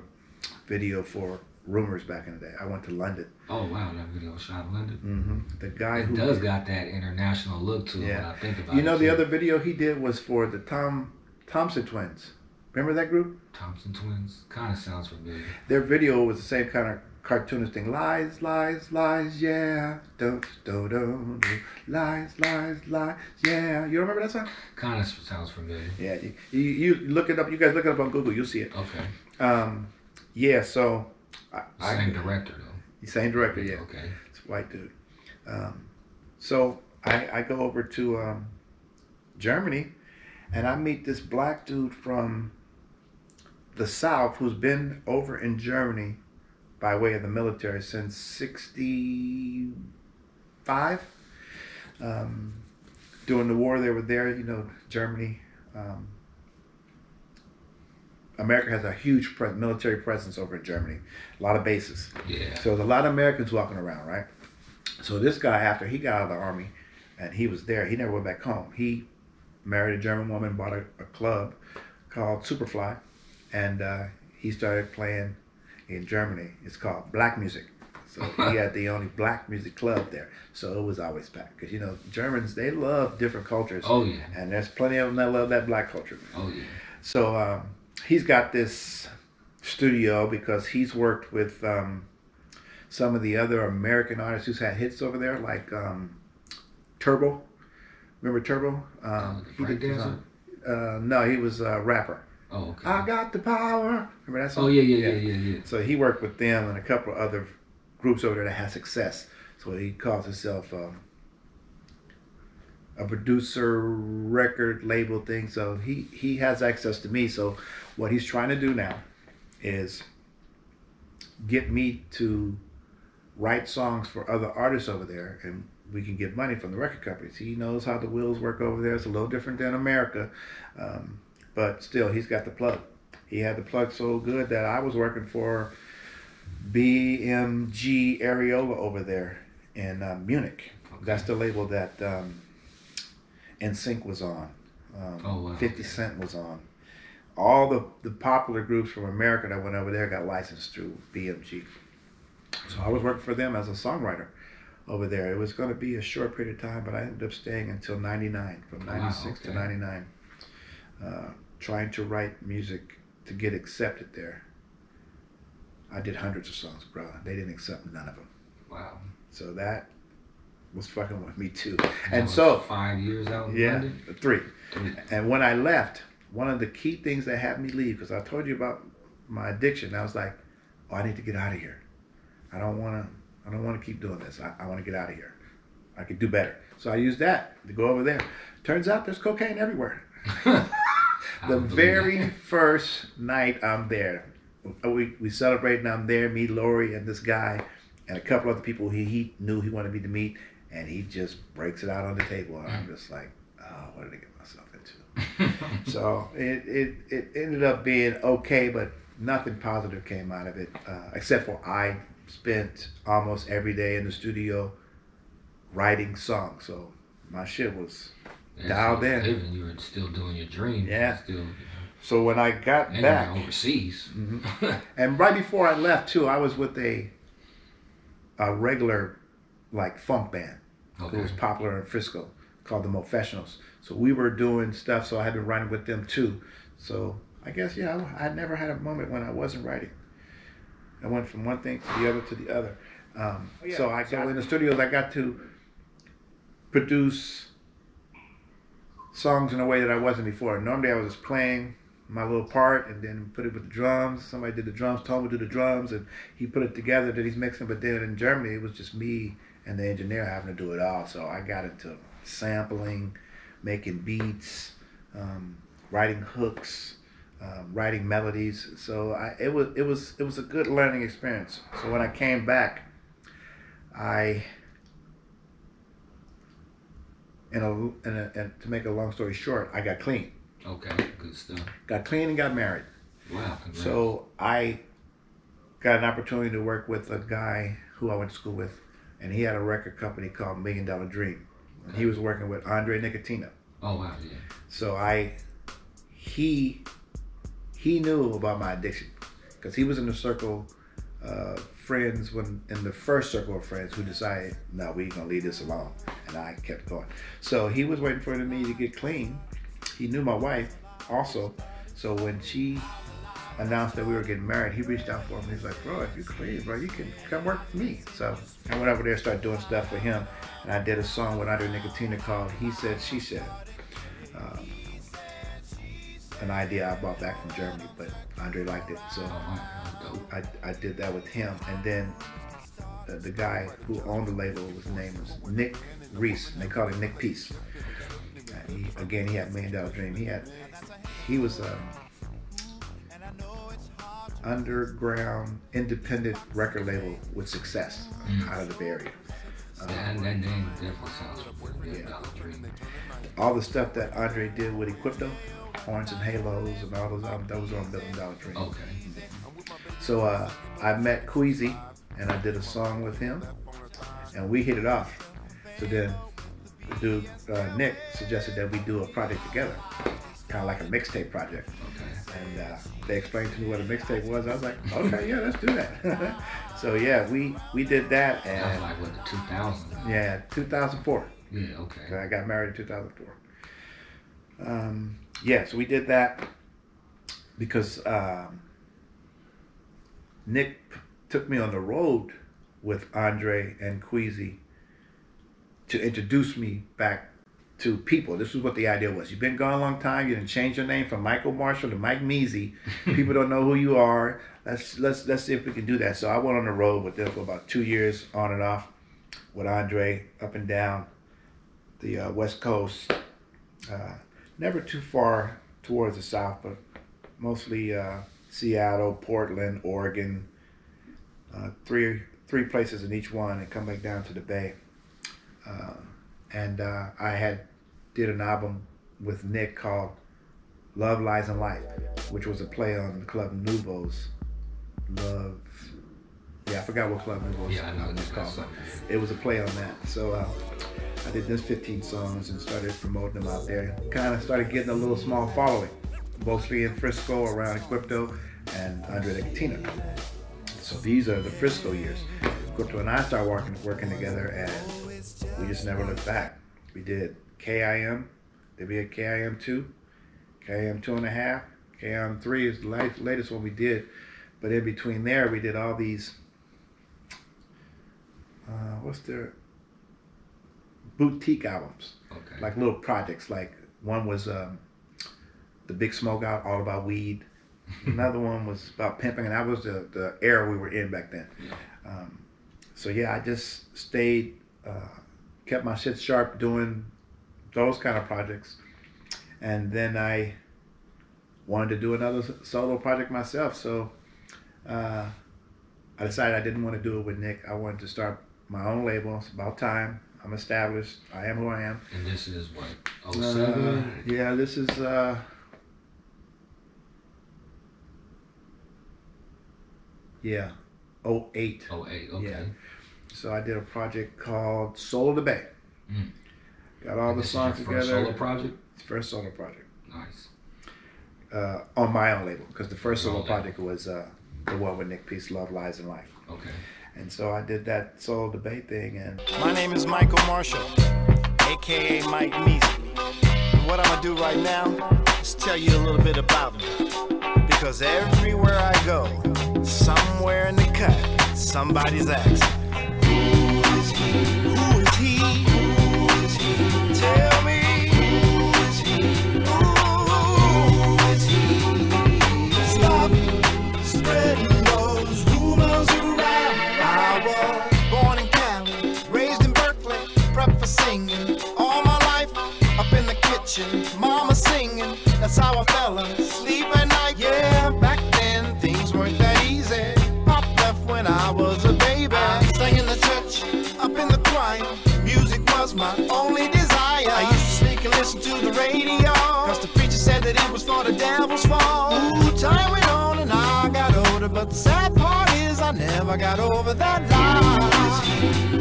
video for Rumors back in the day. I went to London. Oh wow, that video was shot in London. hmm The guy It who does got that international look to it when Yeah. I think about you know, the too. other video he did was for the Tom Thompson twins. Remember that group? Thompson twins kind of sounds familiar. Their video was the same kind of cartoonist thing. Lies, lies, lies, yeah. don't, do, do, do. Lies, lies, lies, yeah. You remember that song? Kind of sounds familiar. Yeah. You, you, you look it up. You guys look it up on Google. You'll see it. Okay. Um, yeah. So, I, I- Same director though. same director. Yeah. Okay. It's a white dude. Um, so I, I go over to um, Germany, and I meet this black dude from the South who's been over in Germany by way of the military since '65. Um, during the war, they were there. You know, Germany. Um, America has a huge pre- military presence over in Germany. A lot of bases. Yeah. So there's a lot of Americans walking around, right? So this guy, after he got out of the army, and he was there, he never went back home. He married a German woman, bought a, a club called Superfly, and uh, he started playing in Germany. It's called Black Music. So he had the only black music club there. So it was always packed because you know Germans they love different cultures. Oh yeah. And there's plenty of them that love that black culture. Oh yeah. So um, he's got this studio because he's worked with um, some of the other American artists who's had hits over there, like um, Turbo. Remember Turbo? Um, he did. Uh, no, he was a rapper. Oh okay. I got the power. Remember that song? oh yeah, yeah, yeah, yeah, yeah. So he worked with them and a couple of other groups over there that had success. So he calls himself um, a producer, record label thing. So he he has access to me. So what he's trying to do now is get me to write songs for other artists over there, and we can get money from the record companies. He knows how the wheels work over there. It's a little different than America, um, but still, he's got the plug. He had the plug so good that I was working for BMG Ariola over there in uh, Munich. That's the label that um, NSYNC was on. Um, Oh, wow. 50 Cent was on. All the, the popular groups from America that went over there got licensed through BMG. So I was working for them as a songwriter over there. It was going to be a short period of time, but I ended up staying until 99, from Wow, 96 to 99, uh, trying to write music to get accepted there. I did hundreds of songs, bro. They didn't accept none of them. Wow. So that was fucking with me too. And so, five years out in yeah, London. three. And when I left, one of the key things that had me leave, because I told you about my addiction, I was like, oh, I need to get out of here. I don't want to. I don't want to keep doing this. I, I want to get out of here. I could do better. So I used that to go over there. Turns out there's cocaine everywhere. The very that. first night I'm there, uh, we we celebrating. I'm there. Me, Lori, and this guy, and a couple other people he he knew he wanted me to meet, and he just breaks it out on the table, and I'm just like, oh, what did I get myself into? so it, it it ended up being okay, but nothing positive came out of it, uh, except for I spent almost every day in the studio writing songs. So my shit was And dialed in. Living, you were still doing your dream. Yeah. Still, So when I got and back, overseas. and right before I left too, I was with a a regular like funk band who was popular in Frisco called the Professionals. So we were doing stuff. So I had been writing with them too. So I guess yeah, I, I never had a moment when I wasn't writing. I went from one thing to the other to the other. Um, so I go in the studios. I got to produce songs in a way that I wasn't before. Normally, I was just playing my little part and then put it with the drums. Somebody did the drums, told me to do the drums, and he put it together. That he's mixing. But then in Germany, it was just me and the engineer having to do it all. So I got into sampling, making beats, um, writing hooks. Um, writing melodies, so I, it was it was it was a good learning experience. So when I came back, I in a, in a and to make a long story short, I got clean. Okay, good stuff. Got clean and got married. Wow, congrats. So I got an opportunity to work with a guy who I went to school with, and he had a record company called Million Dollar Dream. And he was working with Andre Nickatina. oh wow, yeah. So I, he, he knew about my addiction because he was in the circle of friends when in the first circle of friends who decided, no, we're gonna leave this alone, and I kept going. So he was waiting for me to get clean. He knew my wife also, so when she announced that we were getting married, he reached out for me. He's like, bro, if you're clean, bro, you can come work for me. So I went over there, started doing stuff for him, and I did a song with Andre Nickatina called "He Said She Said." Um, an idea I brought back from Germany, but Andre liked it, so. I, I did that with him. And then uh, the guy who owned the label, his name was Nick Reese, and they called him Nick Peace. He, again, he had Million Dollar Dream. He had, he was um, underground independent record label with success out of the Bay Area. Um, That, that name definitely sounds familiar. Million all the stuff that Andre did with Equipto, Horns and Halos, and all those albums, that was on Billion Dollar Dream. Okay. So uh, I met Queasy and I did a song with him, and we hit it off. So then the dude uh, Nick suggested that we do a project together, kind of like a mixtape project. Okay. And uh, they explained to me what a mixtape was. I was like, okay, yeah, let's do that. so yeah, we we did that, That was like what the 2000. yeah, 2004. Yeah. Okay. I got married in 2004. Um, yeah, so we did that because um, Nick took me on the road with Andre and Queasy to introduce me back to people. This is what the idea was. You've been gone a long time. You didn't change your name from Michael Marshall to Mike Measy. People don't know who you are. Let's let's let's see if we can do that. So I went on the road with them for about two years, on and off, with Andre, up and down the uh, West Coast. Uh, never too far towards the South, but mostly uh, Seattle, Portland, Oregon. Uh, three three places in each one, and come back down to the Bay. Uh, and uh, I had did an album with Nick called "Love Lies in Life," which was a play on Club Nouveau's "Love." Yeah, I forgot what Club Nouveau's Yeah, I know. album was called. It was a play on that. So uh, I did this 15 songs and started promoting them out there. Kind of started getting a little small following, mostly in Frisco around Equipto and Andre Nickatina. So these are the Frisco years. Equipto and I started working working together, and we just never looked back. We did KIM, then we had KIM two, KIM two and a half, KIM three is the latest, latest one we did. But in between there, we did all these. Uh, what's their boutique albums? Okay. Like little projects. Like one was um, the Big Smoke out, all about weed. Another one was about pimping, and that was the, the era we were in back then. Um, so yeah, I just stayed, uh, kept my shit sharp doing those kind of projects, and then I wanted to do another solo project myself. So uh, I decided I didn't want to do it with Nick. I wanted to start my own label. It's about time. I'm established. I am who I am. And this is what? Uh, yeah, this is uh Yeah. 08. 08, okay. Yeah. So I did a project called Soul of the Bay. Mm. Got all And the this is songs your together. first solo project? First solo project. Nice. Uh, on my own label, because the first Your solo own label. project was uh, the one with Nick Peace, Love, Lies, and Life. Okay. And so I did that soul debate thing, and My name is Michael Marshall, aka Mike Measy. And what I'm gonna do right now is tell you a little bit about me. Because everywhere I go, somewhere in the cut, somebody's asking, That's how I fell asleep at night. Yeah, back then things weren't that easy. Pop left when I was a baby. Sang in the church, up in the choir. Music was my only desire. I used to sneak and listen to the radio. Cause the preacher said that it was for the devil's fault. Ooh, time went on and I got older. But the sad part is I never got over that lie.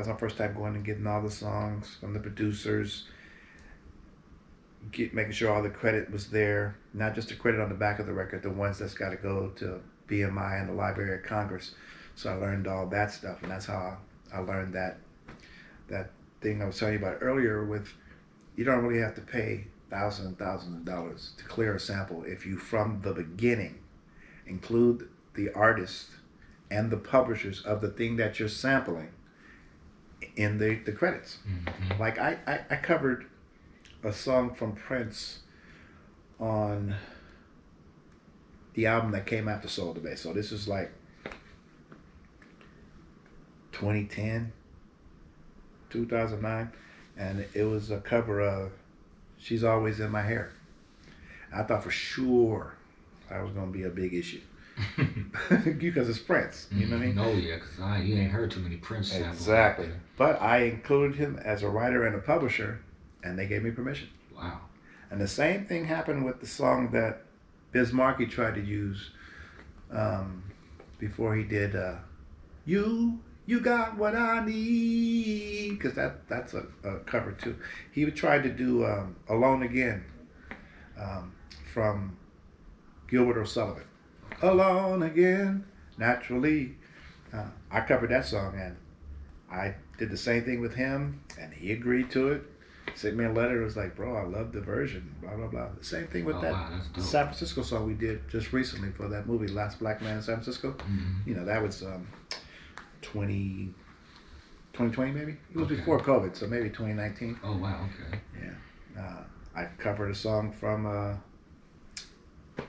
Was my first time going and getting all the songs from the producers. Get, making sure all the credit was there, not just the credit on the back of the record, the ones that's got to go to BMI and the Library of Congress. So I learned all that stuff, and that's how I learned that that thing I was telling you about earlier. With you don't really have to pay thousands and thousands of dollars to clear a sample if you, from the beginning, include the artist and the publishers of the thing that you're sampling in the, the credits. Mm-hmm. Like I, I, I covered a song from Prince on the album that came after Soul Debate. So this is like 2010, 2009. And it was a cover of She's Always in My Hair. I thought for sure that was going to be a big issue. because it's Prince, you know what I mean? Oh yeah, because I you ain't heard too many Prince samples. Exactly. But I included him as a writer and a publisher, and they gave me permission. Wow. And the same thing happened with the song that Biz Markie tried to use um, before he did uh, "You You Got What I Need," because that that's a, a cover too. He tried to do um, "Alone Again" um, from Gilbert O'Sullivan. "Alone Again," naturally. Uh, I covered that song and I did the same thing with him, and he agreed to it. Sent me a letter. It was like, bro, I love the version. Blah blah blah. The same thing with Oh, that wow. San Francisco song we did just recently for that movie, Last Black Man in San Francisco. Mhm. You know, that was um, 20, 2020 maybe. It was Okay. before COVID, so maybe 2019. Oh wow. Okay. Yeah. Uh, I covered a song from uh,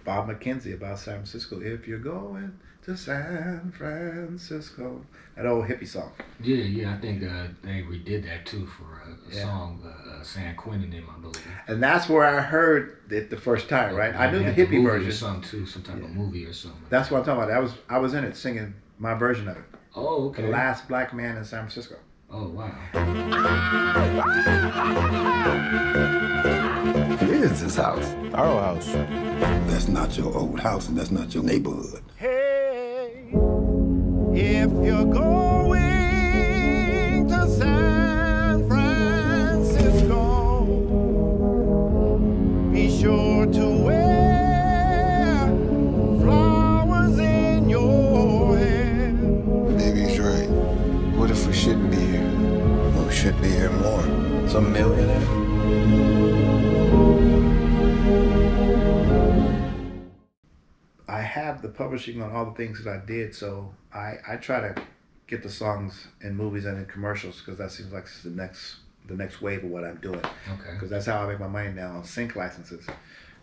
Bob McKenzie about San Francisco. If you're going to San Francisco, that old hippie song. Yeah, yeah. I think uh, they redid that too for a, a Yeah. song, uh, uh, San Quentin, in I believe. And that's where I heard it the first time, right? I knew the hippie or version. something too, some type of movie or something. That's what I'm talking about. I was I was in it singing my version of it. Oh, okay. The last black man in San Francisco. Oh wow. It is this house. Our house. That's not your old house and that's not your neighborhood. Hey, if you're going should be here more. Some millionaire. I have the publishing on all the things that I did, so I, I try to get the songs in movies and in commercials because that seems like the next the next wave of what I'm doing. Okay. Because that's how I make my money now on sync licenses.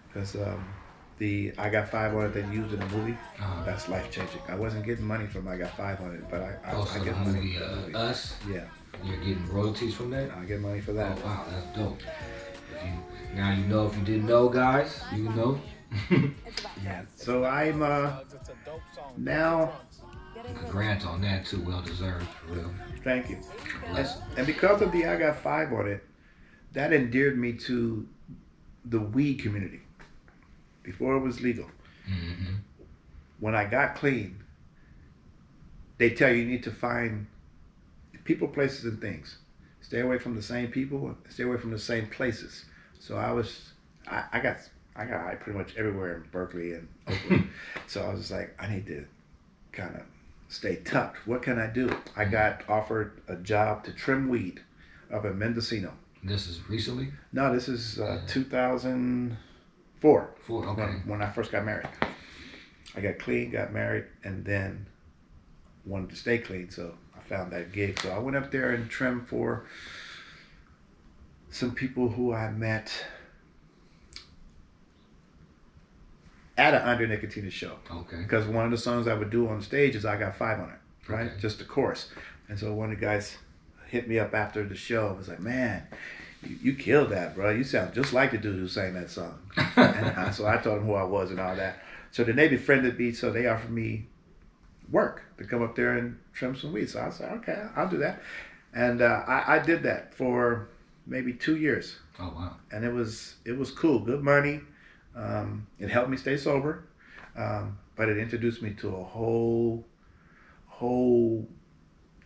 Because um, the I Got Five on It that used in a movie, uh, that's life changing. I wasn't getting money from I Got Five on It, but I, I, oh, I get money. Movie, uh, movie. Us? Yeah. You're getting royalties from that? I get money for Oh that. wow, that's dope. If you, now you know if you didn't know, guys, you know. Yeah. So I'm uh, now. Congrats on that too, well deserved, for real. Thank you. And, Bless. and because of the I got five on it, that endeared me to the weed community before it was legal. hmm When I got clean, they tell you you need to find people, places, and things. Stay away from the same people. Stay away from the same places. So I was, I, I got, I got high pretty much everywhere in Berkeley and Oakland. so I was just like, I need to kind of stay tucked. What can I do? I got offered a job to trim weed up in Mendocino. This is recently? No, this is uh, 2004 Four, okay. when, when I first got married. I got clean, got married, and then wanted to stay clean, so found that gig. So I went up there and trimmed for some people who I met at an Andre Nickatina show. Okay. Because one of the songs I would do on stage is I Got Five on it, right? Okay. Just the chorus. And so one of the guys hit me up after the show and was like, man, you, you killed that, bro. You sound just like the dude who sang that song. and uh, so I told him who I was and all that. So then they befriended me, so they offered me work to come up there and trim some weeds. So I said, okay, I'll do that. And uh, I, I did that for maybe two years Oh wow. and it was it was cool, good money. Um, it helped me stay sober, um, but it introduced me to a whole whole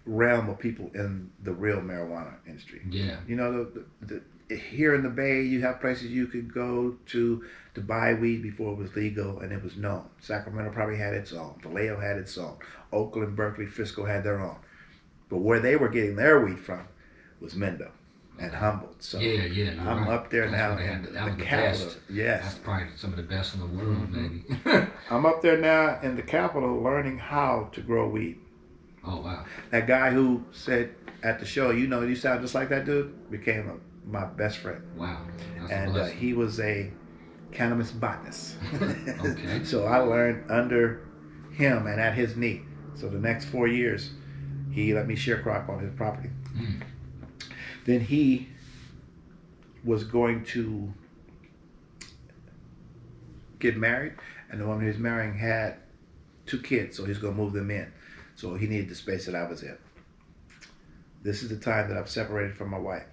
realm of people in the real marijuana industry. Yeah. You know, the, the, the, here in the Bay, you have places you could go to to buy weed before it was legal and it was known. Sacramento probably had its own. Vallejo had its own. Oakland, Berkeley, Frisco had their own. But where they were getting their weed from was Mendo and Humboldt. So yeah, yeah. I'm right. up there That's now where in the, that was the the capital. best. Yes. That's probably some of the best in the world, mm-hmm. maybe. I'm up there now in the capital learning how to grow weed. Oh wow. That guy who said at the show, you know, you sound just like that dude, became a, my best friend. Wow. That's and uh, he was a cannabis botanist. Okay. so I learned under him and at his knee. So the next four years, he let me sharecrop on his property. Mm. Then he was going to get married, and the woman he was marrying had two kids, so he's going to move them in. So he needed the space that I was in. This is the time that I'm separated from my wife.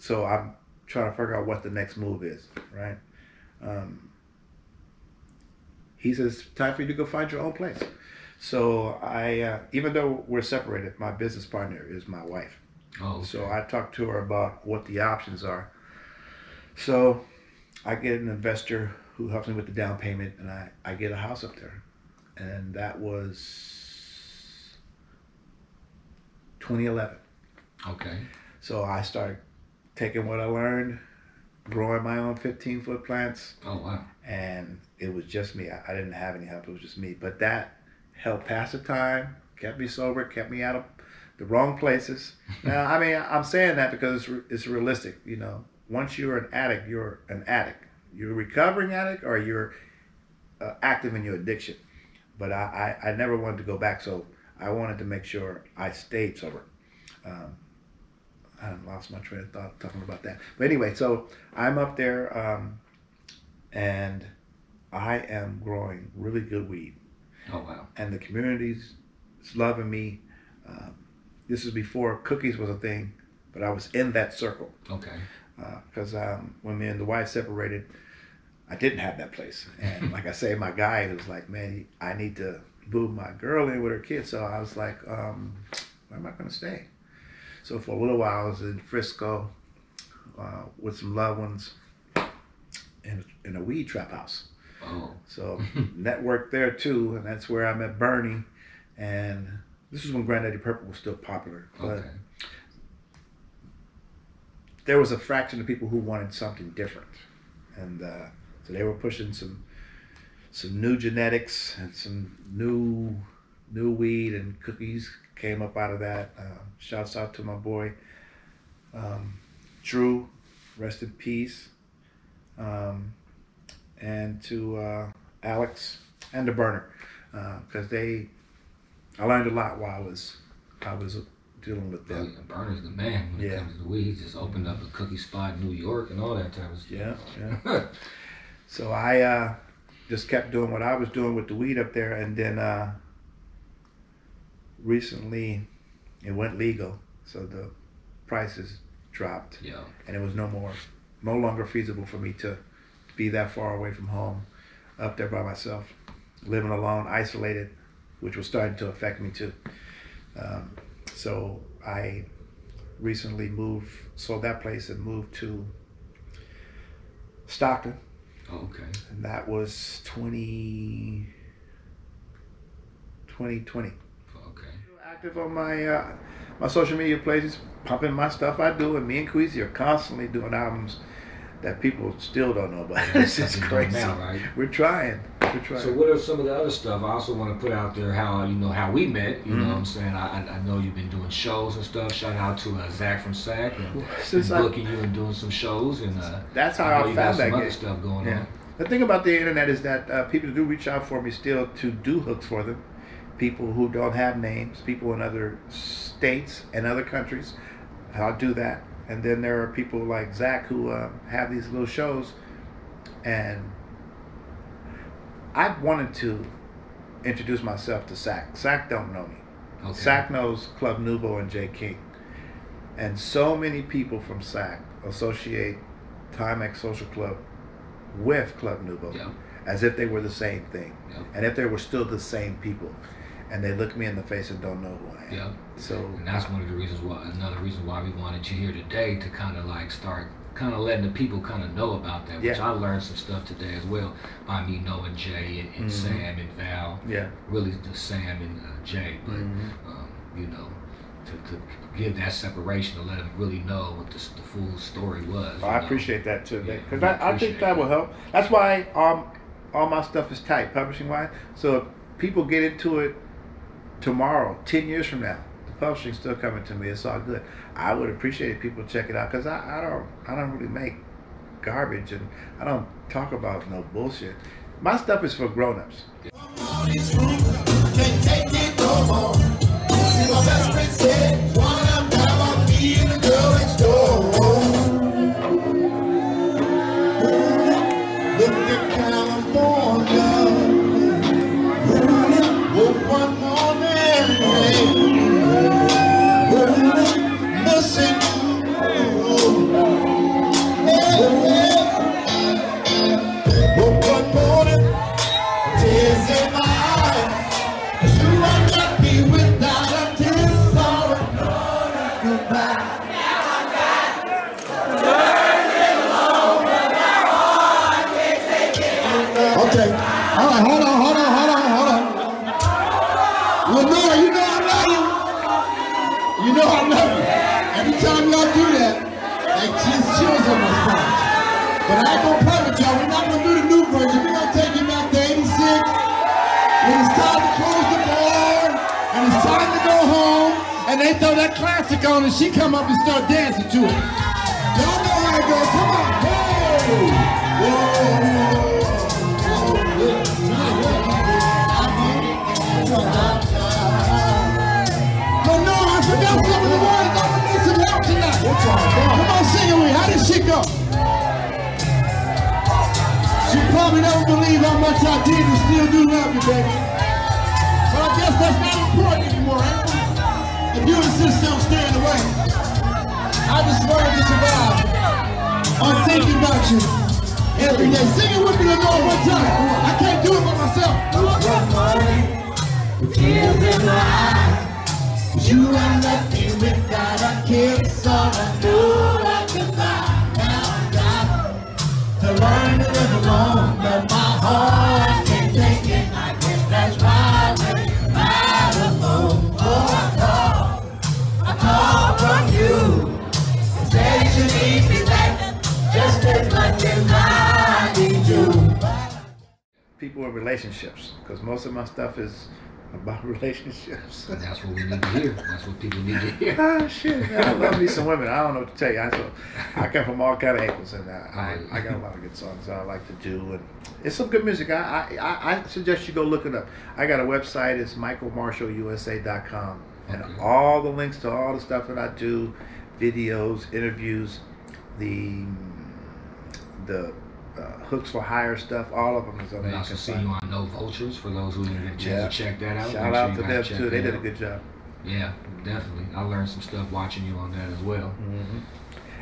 So I'm trying to figure out what the next move is, right? Um, he says, time for you to go find your own place. So I, uh, even though we're separated, my business partner is my wife. Oh. okay. So I talked to her about what the options are. So I get an investor who helps me with the down payment, and I, I get a house up there. And that was 2011. Okay. So I started taking what I learned, growing my own 15 foot plants, Oh wow. and it was just me. I, I didn't have any help, it was just me. But that helped pass the time, kept me sober, kept me out of the wrong places. now, I mean, I'm saying that because it's, re- it's realistic. You know, once you're an addict, you're an addict. You're a recovering addict or you're uh, active in your addiction. But I, I, I never wanted to go back, so I wanted to make sure I stayed sober. Um, I lost my train of thought talking about that. But anyway, so I'm up there um, and I am growing really good weed Oh wow. and the community's loving me. Um, this is before cookies was a thing, but I was in that circle Okay. because um, when me and the wife separated, I didn't have that place. And like I say, my guy was like, "Man, I need to move my girl in with her kids." So I was like, um, "Where am I going to stay?" So for a little while, I was in Frisco uh, with some loved ones in, in a weed trap house. Oh. So networked there too, and that's where I met Berner. And this was when Granddaddy Purple was still popular. But Okay. there was a fraction of people who wanted something different, and uh, so they were pushing some some new genetics and some new new weed and cookies came up out of that. Uh, shouts out to my boy um, Drew, rest in peace, um, and to uh, Alex and the Berner because they I learned a lot while I was I was dealing with them. yeah, Berner's the man when it comes to the weed. Just opened up a cookie spot in New York and all that type of stuff. Yeah, yeah. So I uh, just kept doing what I was doing with the weed up there, and then uh, recently it went legal, so the prices dropped, yeah. and it was no more, no longer feasible for me to be that far away from home, up there by myself, living alone, isolated, which was starting to affect me too. Um, so I recently moved, sold that place and moved to Stockton Oh, okay. and that was 20, 2020. Okay. Active on my uh, my social media places, pumping my stuff I do, and me and Queasy are constantly doing albums that people still don't know about. it's just Something going crazy. now, right? We're trying. We're trying. So what are some of the other stuff? I also want to put out there how you know how we met. You know Mhm. what I'm saying? I, I I know you've been doing shows and stuff. Shout out to uh, Zach from SAC and Since I- booking you and doing some shows and uh, That's how I, know I you got found some that other stuff going Yeah. on. The thing about the internet is that uh, people do reach out for me still to do hooks for them. People who don't have names, people in other states and other countries, I'll do that. And then there are people like Zach who uh, have these little shows, and I wanted to introduce myself to Sac. Sac don't know me. Okay. Sac knows Club Nouveau and Jay King. And so many people from SAC associate Timex Social Club with Club Nouveau Yeah. as if they were the same thing. Yeah. And if they were still the same people. And they look me in the face and don't know who I am. Yeah. So And that's one of the reasons why, another reason why we wanted you here today to kind of like start kind of letting the people kind of know about that, which I learned some stuff today as well by me knowing Jay and, and Mhm. Sam and Val. Yeah. Really the Sam and uh, Jay, but Mhm. um, you know, to, to give that separation to let them really know what the, the full story was. I know. appreciate that too. Because we I, I think appreciate that will help. That's why um, all my stuff is tight, publishing wise. So if people get into it tomorrow, 10 years from now, publishing's still coming to me. It's all good. I would appreciate people check it out because I, I don't I don't really make garbage and I don't talk about no bullshit. My stuff is for grown-ups. Can't take they throw that classic on and she come up and start dancing to it. Y'all know how it goes. Come on. Whoa. Whoa. No, I forgot of the words. I'm gonna need some help tonight. Come on, sing it with. How did she go? She probably believe how much I did and still do love you, baby. But I guess that's not important anymore? If you insist on staying away, I just wanted to survive. I'm thinking about you every day. Sing it with me Lenore one time. I can't do it by myself. Tears in my eyes. You are me without a kiss or a new goodbye. Now I to learn to live alone, but my heart people in relationships because most of my stuff is about relationships. And that's what we need to hear. That's what people need to hear. ah, shit, man, I love me some women. I don't know what to tell you. I, so, I come from all kind of angles, and uh, I, I got a lot of good songs that I like to do, and it's some good music. I, I, I suggest you go look it up. I got a website. It's michaelmarshallusa.com, and Okay. all the links to all the stuff that I do, videos, interviews, the the uh, hooks for hire stuff. All of them is on there. also can see you on No Vultures for those who didn't get a chance Yeah. to check that out. Shout Make out sure to them too. They did a good job. Yeah, definitely. I learned some stuff watching you on that as well. hmm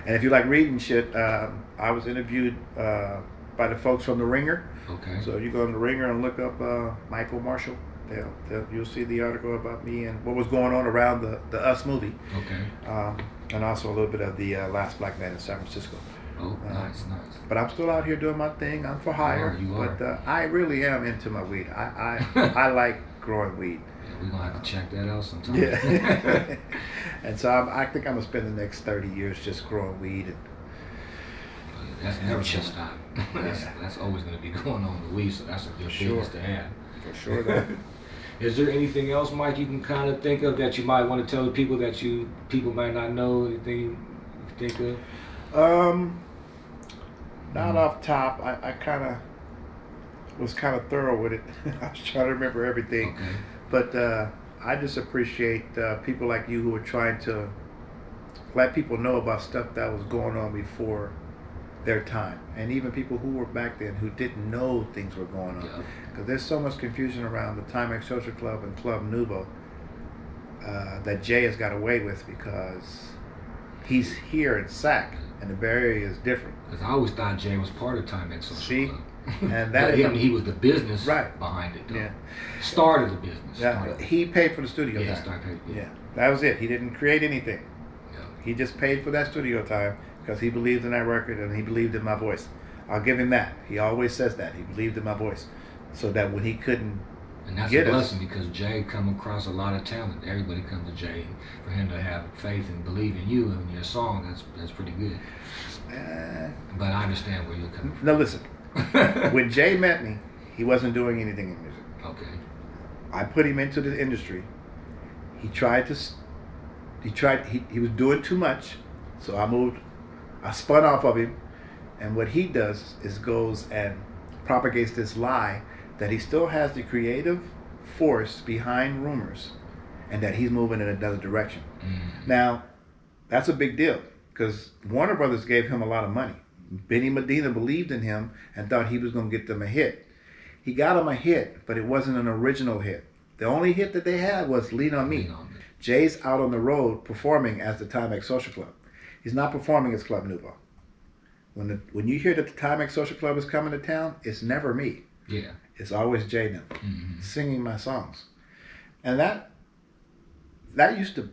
And if you like reading shit, um, I was interviewed uh, by the folks from The Ringer. Okay. So you go on The Ringer and look up uh, Michael Marshall. They'll, they'll, you'll see the article about me and what was going on around the, the Us movie, Okay. um, and also a little bit of the uh, Last Black Man in San Francisco. Oh, Uh, nice, nice. But I'm still out here doing my thing. I'm for hire. You are, you But uh, I really am into my weed. I I, I like growing weed. Yeah, we're gonna have to check that out sometime. Yeah. and so I'm, I think I'm gonna spend the next 30 years just growing weed. And, that's never gonna stop. that's, that's always gonna be going on the weed, so that's a good Sure. business to have. for sure. Though. Is there anything else, Mike, you can kind of think of that you might want to tell the people that you people might not know? Anything you think of? Um, not Mhm. off top. I, I kind of was kind of thorough with it. I was trying to remember everything, Okay. but uh, I just appreciate uh, people like you who are trying to let people know about stuff that was going on before their time, and even people who were back then who didn't know things were going on. Yeah. Because there's so much confusion around the Timex Social Club and Club Nouveau uh, that Jay has got away with because he's here in SAC and the Bay Area is different. Because I always thought Jay was part of Timex Social See? Club. And that him, he was the business Right. behind it. Though. Yeah. Started the business. Yeah, he paid for the studio yeah, time. started, yeah. Yeah, that was it. He didn't create anything. Yeah. He just paid for that studio time because he believed in that record and he believed in my voice. I'll give him that. He always says that. He believed in my voice. So that when he couldn't And that's Get a us. blessing because Jay come across a lot of talent. Everybody comes to Jay for him to have faith and believe in you and your song. That's that's pretty good. uh, But I understand where you're coming Now listen. When Jay met me, he wasn't doing anything in music. okay. I put him into the industry. He tried to. He tried. He, he was doing too much, so I moved. I spun off of him, and what he does is goes and propagates this lie that he still has the creative force behind rumors, and that he's moving in another direction. Mm. Now, that's a big deal because Warner Brothers gave him a lot of money. Benny Medina believed in him and thought he was going to get them a hit. He got him a hit, but it wasn't an original hit. The only hit that they had was Lean on Me. Lean on Me. Jay's out on the road performing as the Timex Social Club. He's not performing as Club Nouveau. When the, when you hear that the Timex Social Club is coming to town, it's never me. Yeah. It's always Jaden now hmm singing my songs, and that that used to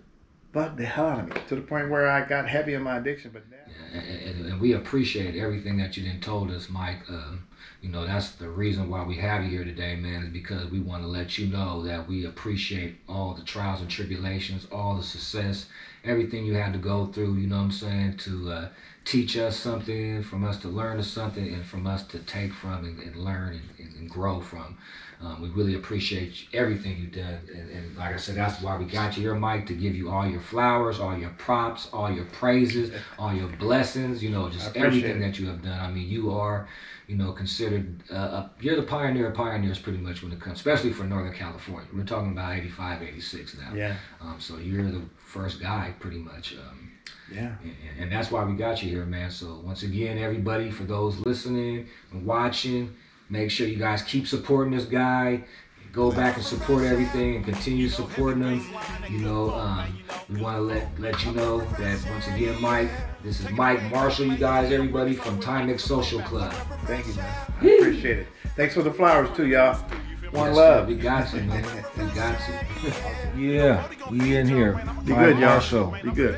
bug the hell out of me to the point where I got heavy in my addiction. But now, And, and, and we appreciate everything that you done told us, Mike. Um, you know, that's the reason why we have you here today, man, is because we want to let you know that we appreciate all the trials and tribulations, all the success, everything you had to go through, you know what I'm saying, to uh, teach us something, from us to learn something, and from us to take from and, and learn and, and, grow from. Um, we really appreciate everything you've done. And, and like I said, that's why we got you here, Mike, to give you all your flowers, all your props, all your praises, all your blessings, you know, just everything it. that you have done. I mean, you are, you know, considered, uh, a, you're the pioneer of pioneers pretty much when it comes, especially for Northern California. We're talking about 85, 86 now. yeah, Um, so you're the first guy pretty much. Um, yeah, and, and that's why we got you here, man. So once again, everybody, for those listening and watching, make sure you guys keep supporting this guy. Go back and support everything and continue supporting him. You know, um, we want to let let you know that once again, Mike. This is Mike Marshall, you guys, everybody from Timex Social Club. thank you, man. I appreciate it. Thanks for the flowers too, y'all. One Yes, love. sir. We got you, man. We got you. yeah, we in here. Be Mike good, y'all. Marshall. Be good.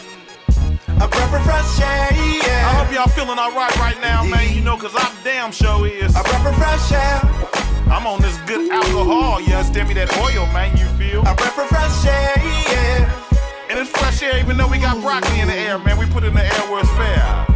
A breath of fresh air, yeah. I hope y'all feeling alright right now, man. You know, cause I'm damn sure is. A breath of fresh air. I'm on this good alcohol, yeah. understand me? That oil, man, you feel? A breath of fresh air, yeah. And it's fresh air, even though we got broccoli in the air, man. We put it in the air where it's fair.